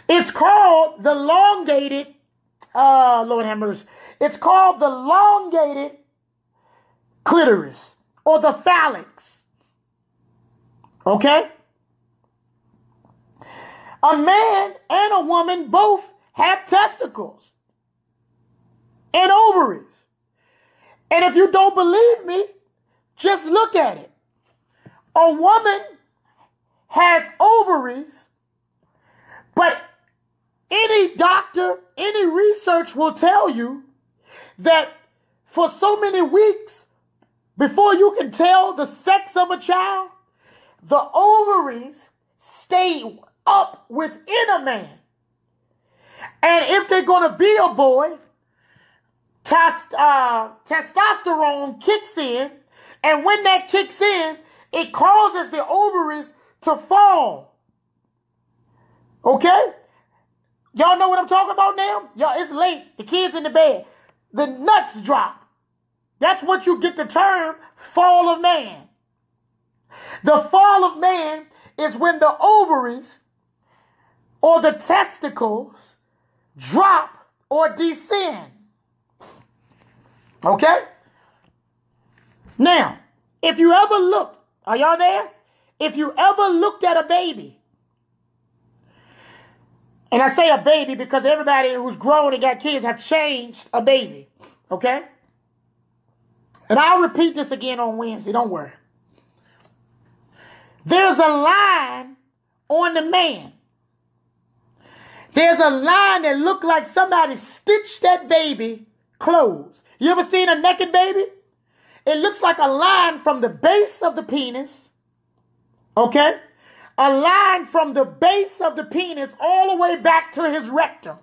S1: It's called the elongated. Uh, Lord have mercy. It's called the elongated clitoris or the phalanx. Okay? A man and a woman both have testicles and ovaries. And if you don't believe me, just look at it. A woman has ovaries, but any doctor, any research will tell you that for so many weeks before you can tell the sex of a child, the ovaries stay up within a man. And if they're going to be a boy, test, uh, testosterone kicks in, and when that kicks in, it causes the ovaries to fall. Okay? Y'all know what I'm talking about now? Y'all, it's late. The kids in the bed. The nuts drop. That's what you get the term fall of man. The fall of man is when the ovaries or the testicles drop or descend. Okay? Now, if you ever looked, are y'all there? If you ever looked at a baby, and I say a baby because everybody who's grown and got kids have changed a baby. Okay? And I'll repeat this again on Wednesday, don't worry. There's a line on the man. There's a line that looked like somebody stitched that baby clothes. You ever seen a naked baby? It looks like a line from the base of the penis, okay? A line from the base of the penis all the way back to his rectum.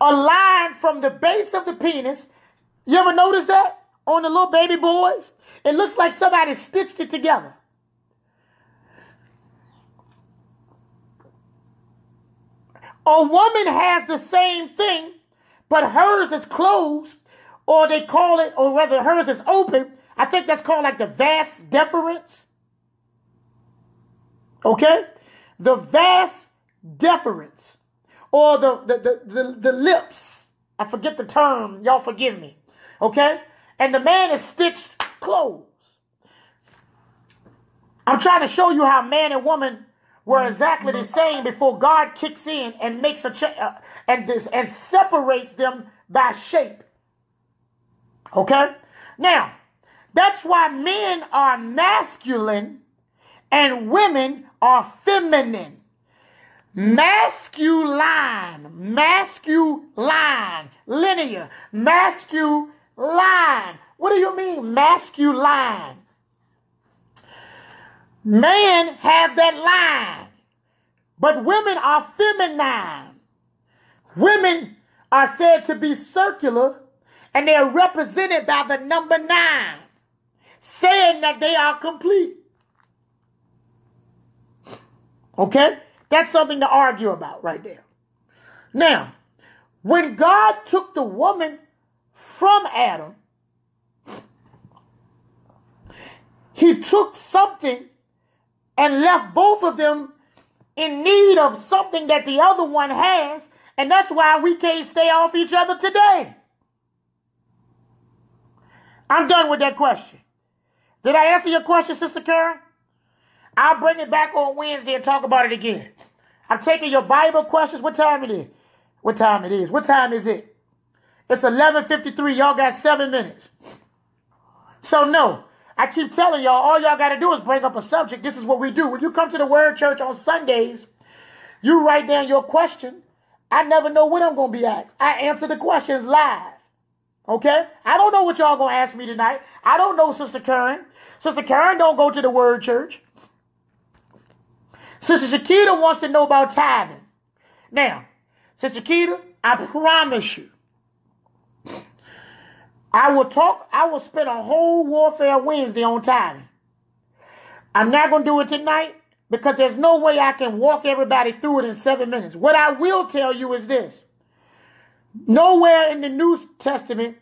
S1: A line from the base of the penis. You ever notice that on the little baby boys? It looks like somebody stitched it together. A woman has the same thing but hers is closed, or they call it, or whether hers is open. I think that's called like the vas deferens. Okay? The vas deferens. Or the, the, the, the, the lips. I forget the term. Y'all forgive me. Okay? And the man is stitched closed. I'm trying to show you how man and woman were exactly the same before God kicks in and makes a cha- uh, and this and separates them by shape. Okay? Now, that's why men are masculine and women are feminine. Masculine, masculine, linear, masculine. What do you mean, masculine? Man has that line, but women are feminine. Women are said to be circular and they are represented by the number nine, saying that they are complete. Okay? That's something to argue about right there. Now, when God took the woman from Adam, he took something and left both of them in need of something that the other one has, and that's why we can't stay off each other today. I'm done with that question. Did I answer your question, Sister Karen? I'll bring it back on Wednesday and talk about it again. I'm taking your Bible questions. What time it is? What time it is? What time is it? It's 11:53. Y'all got 7 minutes. So no, I keep telling y'all all y'all got to do is bring up a subject. This is what we do. When you come to the Word Church on Sundays, you write down your question. I never know what I'm going to be asked. I answer the questions live. Okay? I don't know what y'all going to ask me tonight. I don't know Sister Karen. Sister Karen don't go to the Word Church. Sister Shakita wants to know about tithing. Now, Sister Shakita, I promise you, I will talk, I will spend a whole Warfare Wednesday on tithing. I'm not going to do it tonight because there's no way I can walk everybody through it in seven minutes. What I will tell you is this. Nowhere in the New Testament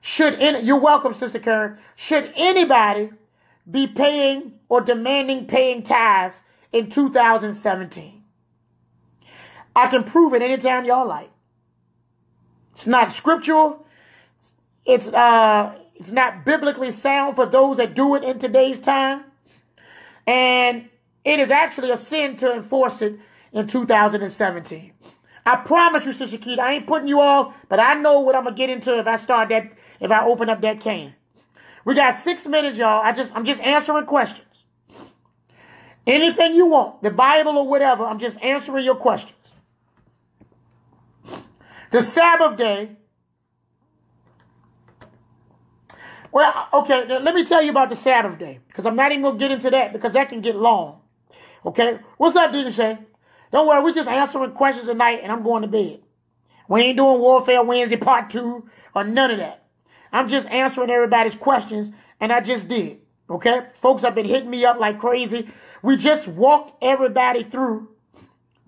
S1: should, any, you're welcome, Sister Karen, should anybody be paying or demanding paying tithes in 2017. I can prove it anytime y'all like. It's not scriptural. It's uh it's not biblically sound for those that do it in today's time. And it is actually a sin to enforce it in 2017. I promise you, Sister Keith, I ain't putting you off, but I know what I'm gonna get into if I start that if I open up that can. We got six minutes, y'all. I just I'm just answering questions. Anything you want, the Bible or whatever, I'm just answering your questions. The Sabbath day. Well, okay, let me tell you about the Sabbath day, because I'm not even going to get into that, because that can get long. Okay? What's up, Deacon Shay? Don't worry, we're just answering questions tonight, and I'm going to bed. We ain't doing Warfare Wednesday Part 2 or none of that. I'm just answering everybody's questions, and I just did. Okay? Folks have been hitting me up like crazy we just walked everybody through.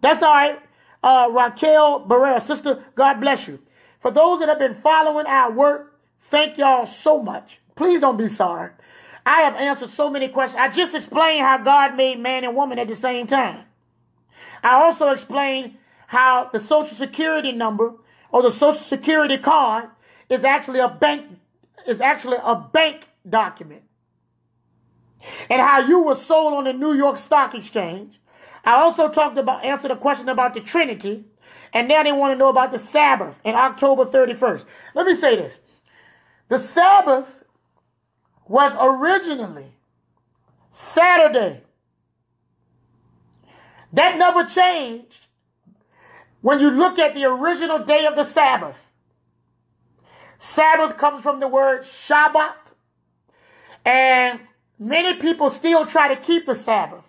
S1: That's all right. Uh, Raquel Barrera, sister, God bless you. For those that have been following our work, thank y'all so much. Please don't be sorry. I have answered so many questions. I just explained how God made man and woman at the same time. I also explained how the social security number or the social security card is actually a bank is actually a bank document and how you were sold on the New York Stock Exchange. I also talked about, answered a question about the Trinity, and now they want to know about the Sabbath in October 31st. Let me say this. The Sabbath was originally Saturday. That never changed when you look at the original day of the Sabbath. Sabbath comes from the word Shabbat, and Many people still try to keep the Sabbath.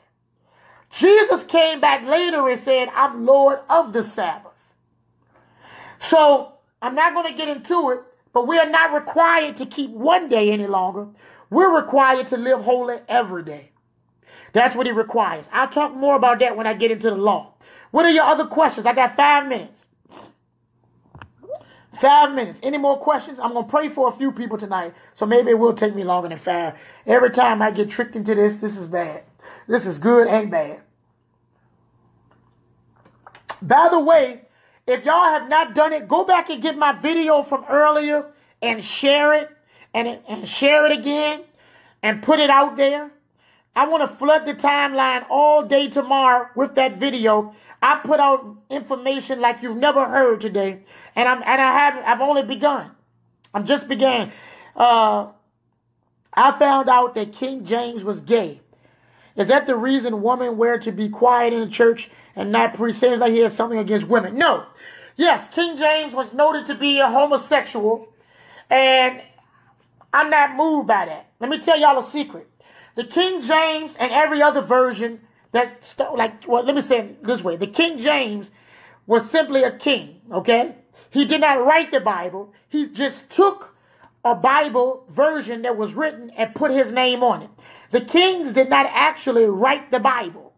S1: Jesus came back later and said, I'm Lord of the Sabbath. So I'm not going to get into it, but we are not required to keep one day any longer. We're required to live holy every day. That's what he requires. I'll talk more about that when I get into the law. What are your other questions? I got five minutes. Five minutes. Any more questions? I'm going to pray for a few people tonight, so maybe it will take me longer than five. Every time I get tricked into this, this is bad. This is good and bad. By the way, if y'all have not done it, go back and get my video from earlier and share it and, and share it again and put it out there. I want to flood the timeline all day tomorrow with that video I put out information like you've never heard today, and I'm and I haven't. I've only begun. I'm just began. Uh, I found out that King James was gay. Is that the reason women were to be quiet in the church and not preach? Seems like he had something against women. No. Yes, King James was noted to be a homosexual, and I'm not moved by that. Let me tell y'all a secret. The King James and every other version that, like, well, let me say it this way. The King James was simply a king, okay? He did not write the Bible. He just took a Bible version that was written and put his name on it. The kings did not actually write the Bible,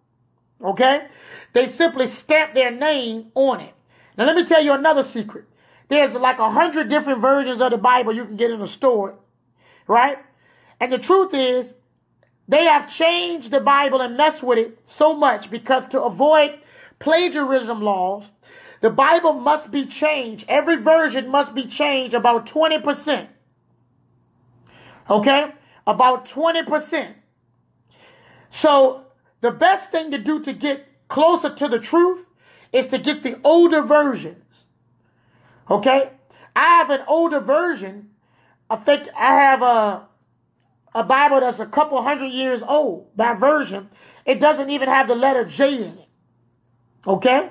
S1: okay? They simply stamped their name on it. Now, let me tell you another secret. There's like a hundred different versions of the Bible you can get in a store, right? And the truth is, they have changed the Bible and messed with it so much because to avoid plagiarism laws, the Bible must be changed. Every version must be changed about 20%. Okay? About 20%. So the best thing to do to get closer to the truth is to get the older versions. Okay? I have an older version. I think I have a a Bible that's a couple hundred years old by version. It doesn't even have the letter J in it. Okay?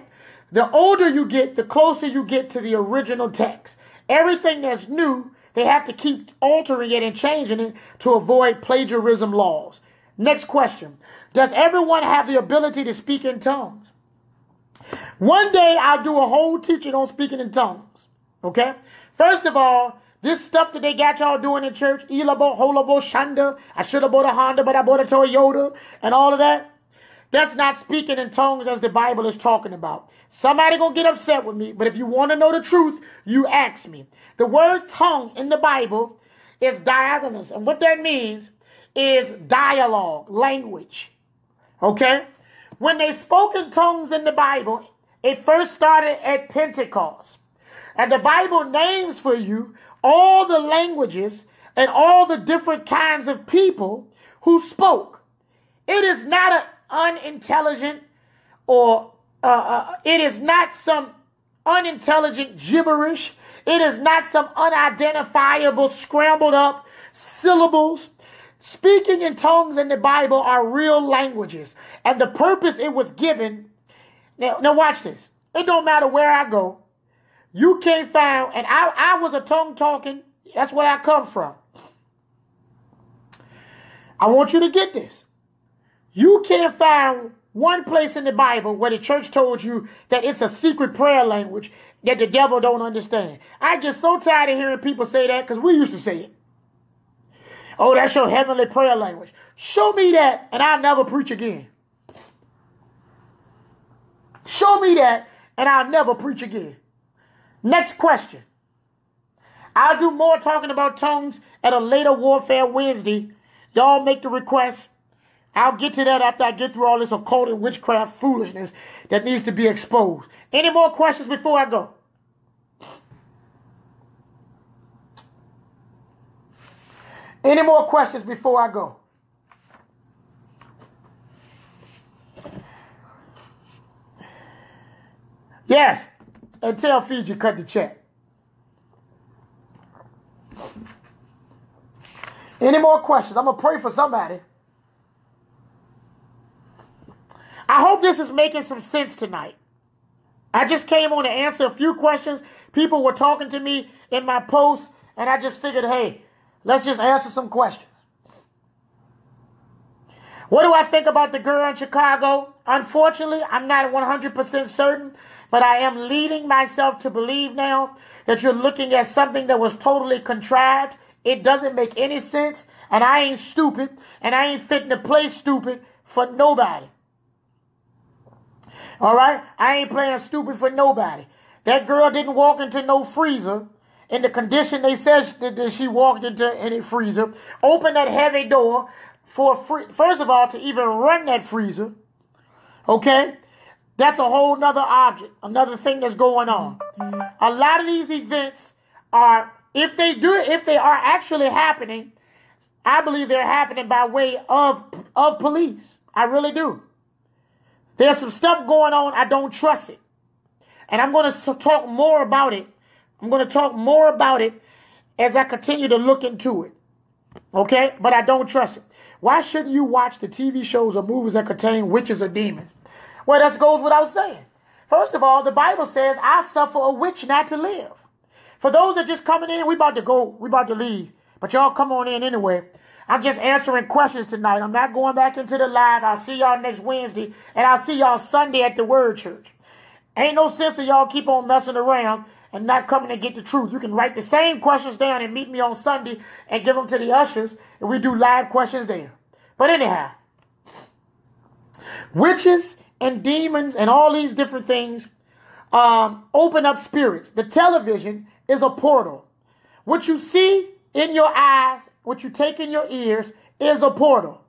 S1: The older you get, the closer you get to the original text. Everything that's new, they have to keep altering it and changing it to avoid plagiarism laws. Next question. Does everyone have the ability to speak in tongues? One day I'll do a whole teaching on speaking in tongues. Okay? First of all, this stuff that they got y'all doing in church, Elabo, Holabo, Shanda, I should have bought a Honda, but I bought a Toyota, and all of that. That's not speaking in tongues as the Bible is talking about. Somebody gonna get upset with me, but if you want to know the truth, you ask me. The word tongue in the Bible is diagonals, and what that means is dialogue, language. Okay? When they spoke in tongues in the Bible, it first started at Pentecost. And the Bible names for you all the languages and all the different kinds of people who spoke. It is not an unintelligent or uh, uh, it is not some unintelligent gibberish. It is not some unidentifiable, scrambled up syllables. Speaking in tongues in the Bible are real languages. And the purpose it was given. Now, now watch this. It don't matter where I go. You can't find, and I, I was a tongue talking, that's where I come from. I want you to get this. You can't find one place in the Bible where the church told you that it's a secret prayer language that the devil don't understand. I get so tired of hearing people say that because we used to say it. Oh, that's your heavenly prayer language. Show me that and I'll never preach again. Show me that and I'll never preach again. Next question. I'll do more talking about tongues at a later Warfare Wednesday. Y'all make the request. I'll get to that after I get through all this occult and witchcraft foolishness that needs to be exposed. Any more questions before I go? Any more questions before I go? Yes and tell Vydia cut the check. Any more questions? I'm going to pray for somebody. I hope this is making some sense tonight. I just came on to answer a few questions. People were talking to me in my post, and I just figured, hey, let's just answer some questions. What do I think about the girl in Chicago? Unfortunately, I'm not 100% certain but I am leading myself to believe now that you're looking at something that was totally contrived. It doesn't make any sense. And I ain't stupid. And I ain't fitting to play stupid for nobody. All right? I ain't playing stupid for nobody. That girl didn't walk into no freezer in the condition they said that she walked into any freezer. Open that heavy door for free, first of all, to even run that freezer. Okay? That's a whole nother object, another thing that's going on. A lot of these events are, if they do, if they are actually happening, I believe they're happening by way of of police. I really do. There's some stuff going on. I don't trust it, and I'm going to talk more about it. I'm going to talk more about it as I continue to look into it. Okay, but I don't trust it. Why shouldn't you watch the TV shows or movies that contain witches or demons? Well, that goes without saying. First of all, the Bible says, I suffer a witch not to live. For those that just coming in, we about to go, we about to leave. But y'all come on in anyway. I'm just answering questions tonight. I'm not going back into the live. I'll see y'all next Wednesday, and I'll see y'all Sunday at the Word Church. Ain't no sense of y'all keep on messing around and not coming to get the truth. You can write the same questions down and meet me on Sunday and give them to the ushers, and we do live questions there. But anyhow, witches and demons and all these different things um, open up spirits. The television is a portal. What you see in your eyes, what you take in your ears, is a portal.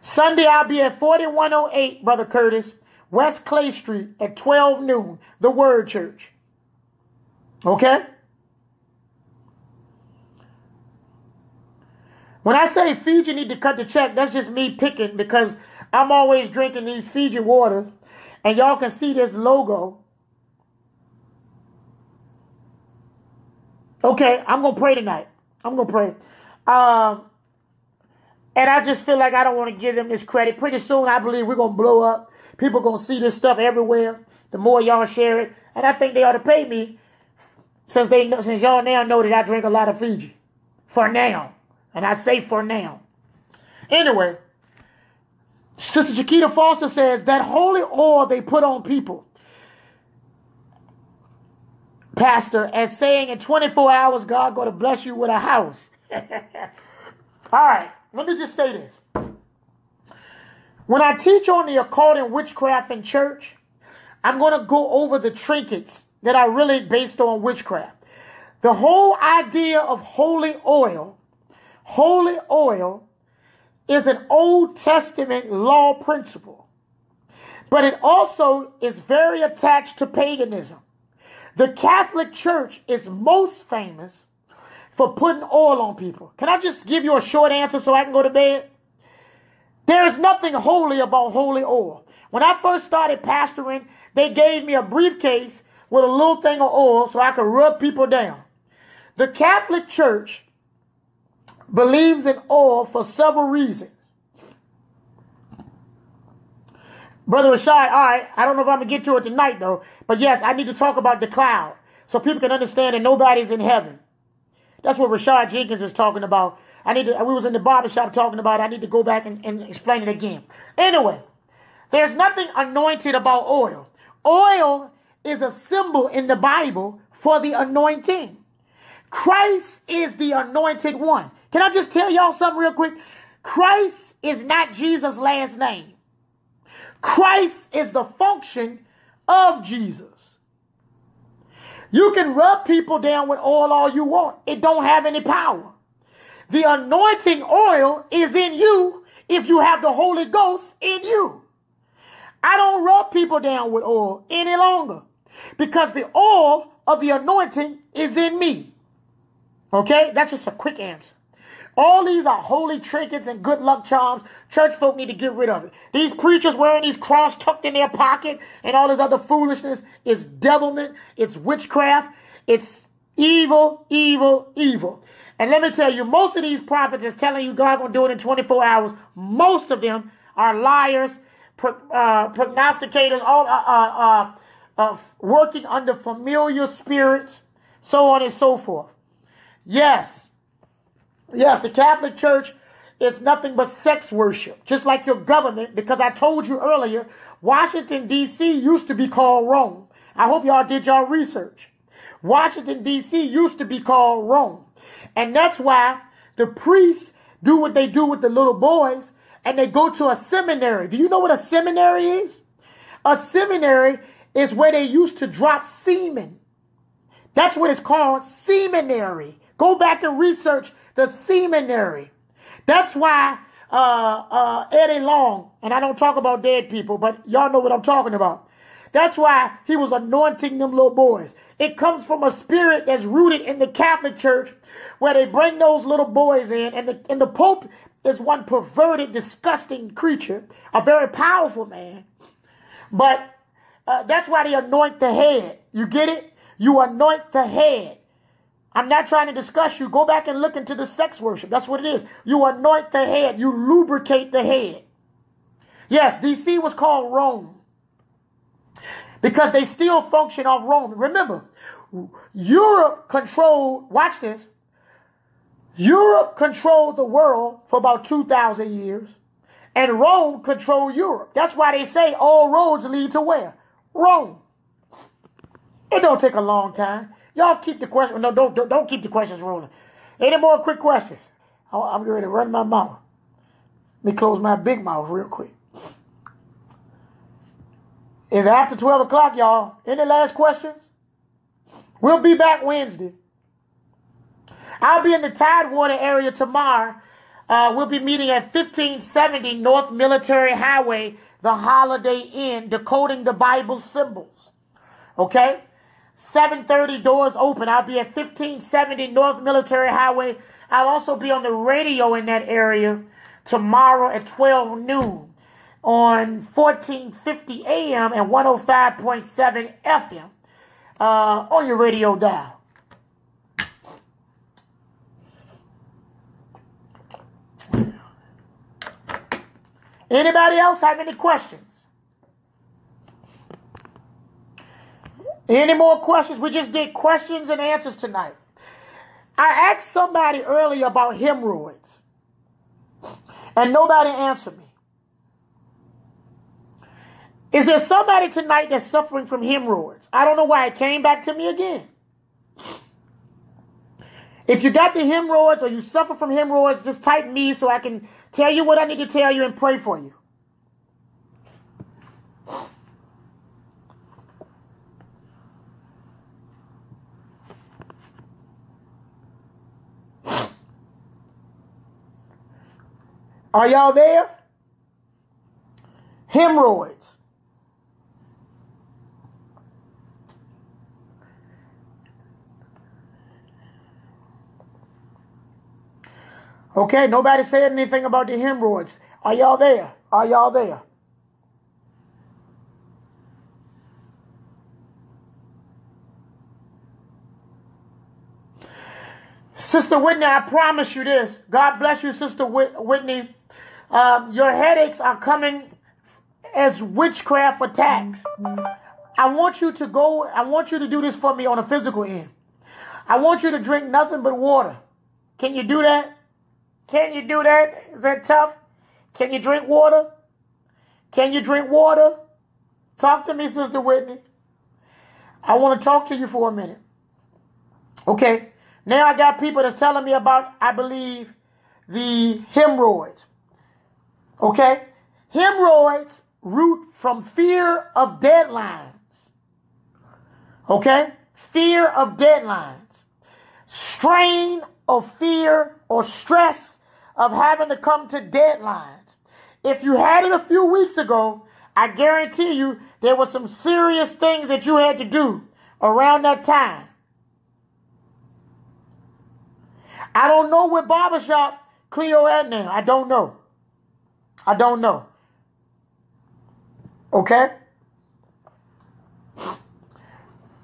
S1: Sunday, I'll be at 4108, Brother Curtis, West Clay Street at 12 noon, the Word Church. Okay? When I say Fiji need to cut the check, that's just me picking because I'm always drinking these Fiji waters. And y'all can see this logo. Okay, I'm to pray tonight. I'm to pray. Um, and I just feel like I don't want to give them this credit. Pretty soon, I believe we're to blow up. People to see this stuff everywhere. The more y'all share it. And I think they ought to pay me since they since y'all now know that I drink a lot of Fiji. For now. And I say for now. Anyway, Sister Chiquita Foster says that holy oil they put on people, Pastor, as saying in 24 hours, God going to bless you with a house. All right, let me just say this. When I teach on the occult and witchcraft in church, I'm going to go over the trinkets that are really based on witchcraft. The whole idea of holy oil, holy oil is an Old Testament law principle, but it also is very attached to paganism. The Catholic Church is most famous for putting oil on people. Can I just give you a short answer so I can go to bed? There is nothing holy about holy oil. When I first started pastoring, they gave me a briefcase with a little thing of oil so I could rub people down. The Catholic Church believes in oil for several reasons. Brother Rashad, all right, I don't know if I'm going to get to it tonight, though, but yes, I need to talk about the cloud so people can understand that nobody's in heaven. That's what Rashad Jenkins is talking about. I need to, we was in the barbershop talking about it. I need to go back and, and explain it again. Anyway, there's nothing anointed about oil. Oil is a symbol in the Bible for the anointing. Christ is the anointed one. Can I just tell y'all something real quick? Christ is not Jesus' last name. Christ is the function of Jesus. You can rub people down with oil all you want. It don't have any power. The anointing oil is in you if you have the Holy Ghost in you. I don't rub people down with oil any longer because the oil of the anointing is in me. Okay, that's just a quick answer. All these are holy trinkets and good luck charms. Church folk need to get rid of it. These preachers wearing these cross tucked in their pocket and all this other foolishness is devilment, it's witchcraft, it's evil, evil, evil. And let me tell you, most of these prophets is telling you God gonna do it in 24 hours. Most of them are liars, uh, prognosticators, all uh, uh, uh, working under familiar spirits, so on and so forth. Yes. Yes, the Catholic Church is nothing but sex worship, just like your government, because I told you earlier, Washington, D.C. used to be called Rome. I hope y'all did y'all research. Washington, D.C. used to be called Rome. And that's why the priests do what they do with the little boys and they go to a seminary. Do you know what a seminary is? A seminary is where they used to drop semen. That's what it's called, seminary. Go back and research the seminary. That's why uh, uh, Eddie Long, and I don't talk about dead people, but y'all know what I'm talking about. That's why he was anointing them little boys. It comes from a spirit that's rooted in the Catholic Church where they bring those little boys in, and the, and the Pope is one perverted, disgusting creature, a very powerful man. But uh, that's why they anoint the head. You get it? You anoint the head. I'm not trying to discuss you. Go back and look into the sex worship. That's what it is. You anoint the head, you lubricate the head. Yes, DC was called Rome because they still function off Rome. Remember, Europe controlled, watch this, Europe controlled the world for about 2,000 years, and Rome controlled Europe. That's why they say all roads lead to where? Rome. It don't take a long time. Y'all keep the question. No, don't, don't, don't keep the questions rolling. Any more quick questions? I'm ready to run my mouth. Let me close my big mouth real quick. It's after 12 o'clock, y'all. Any last questions? We'll be back Wednesday. I'll be in the Tidewater area tomorrow. Uh, we'll be meeting at 1570 North Military Highway, the Holiday Inn, decoding the Bible symbols. Okay? 7.30 doors open. I'll be at 1570 North Military Highway. I'll also be on the radio in that area tomorrow at 12 noon on 1450 AM and 105.7 FM uh, on your radio dial. Anybody else have any questions? Any more questions? We just did questions and answers tonight. I asked somebody earlier about hemorrhoids, and nobody answered me. Is there somebody tonight that's suffering from hemorrhoids? I don't know why it came back to me again. If you got the hemorrhoids or you suffer from hemorrhoids, just type me so I can tell you what I need to tell you and pray for you. Are y'all there? Hemorrhoids. Okay, nobody said anything about the hemorrhoids. Are y'all there? Are y'all there? Sister Whitney, I promise you this. God bless you, Sister Whitney. Um, your headaches are coming as witchcraft attacks. I want you to go, I want you to do this for me on a physical end. I want you to drink nothing but water. Can you do that? Can you do that? Is that tough? Can you drink water? Can you drink water? Talk to me, Sister Whitney. I want to talk to you for a minute. Okay. Now I got people that's telling me about, I believe, the hemorrhoids. Okay? Hemorrhoids root from fear of deadlines. Okay? Fear of deadlines. Strain of fear or stress of having to come to deadlines. If you had it a few weeks ago, I guarantee you there were some serious things that you had to do around that time. I don't know where barbershop Cleo at now. I don't know. I don't know. Okay?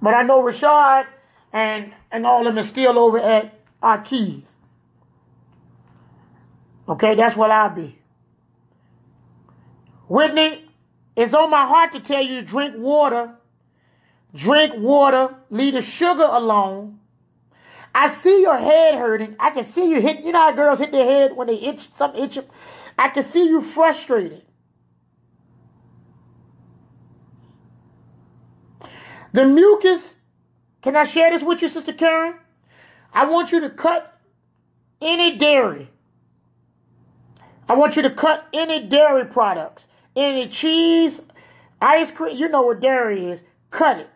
S1: But I know Rashad and, and all of them are still over at our keys. Okay, that's what I'll be. Whitney, it's on my heart to tell you to drink water. Drink water. Leave the sugar alone. I see your head hurting. I can see you hit. You know how girls hit their head when they itch, some itch. I can see you frustrated. The mucus, can I share this with you, Sister Karen? I want you to cut any dairy. I want you to cut any dairy products, any cheese, ice cream. You know what dairy is. Cut it.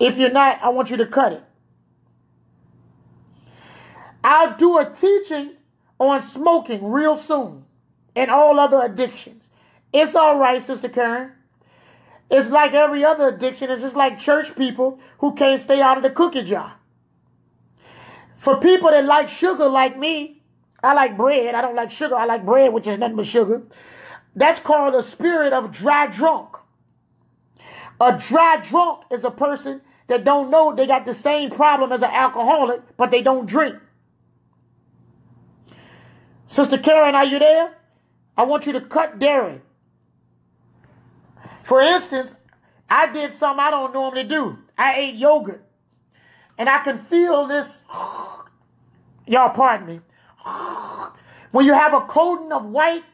S1: If you're not, I want you to cut it. I'll do a teaching on smoking real soon and all other addictions. It's all right, Sister Karen. It's like every other addiction. It's just like church people who can't stay out of the cookie jar. For people that like sugar like me, I like bread. I don't like sugar. I like bread, which is nothing but sugar. That's called a spirit of dry drunk. A dry drunk is a person that don't know they got the same problem as an alcoholic, but they don't drink. Sister Karen, are you there? I want you to cut dairy. For instance, I did something I don't normally do. I ate yogurt. And I can feel this, y'all pardon me, when you have a coating of white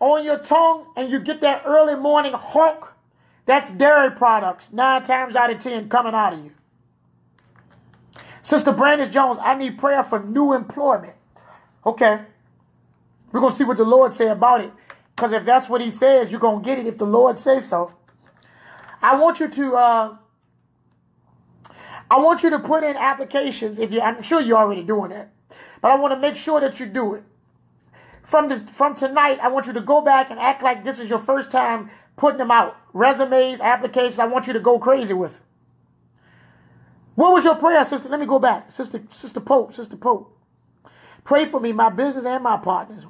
S1: on your tongue and you get that early morning hawk, that's dairy products, nine times out of ten coming out of you. Sister Brandis Jones, I need prayer for new employment. Okay. We're going to see what the Lord say about it. Because if that's what he says, you're going to get it if the Lord says so. I want you to, uh, I want you to put in applications. If you, I'm sure you're already doing that, but I want to make sure that you do it. From the, from tonight, I want you to go back and act like this is your first time putting them out. Resumes, applications. I want you to go crazy with. What was your prayer, sister? Let me go back, sister, sister Pope, sister Pope. Pray for me, my business and my partners.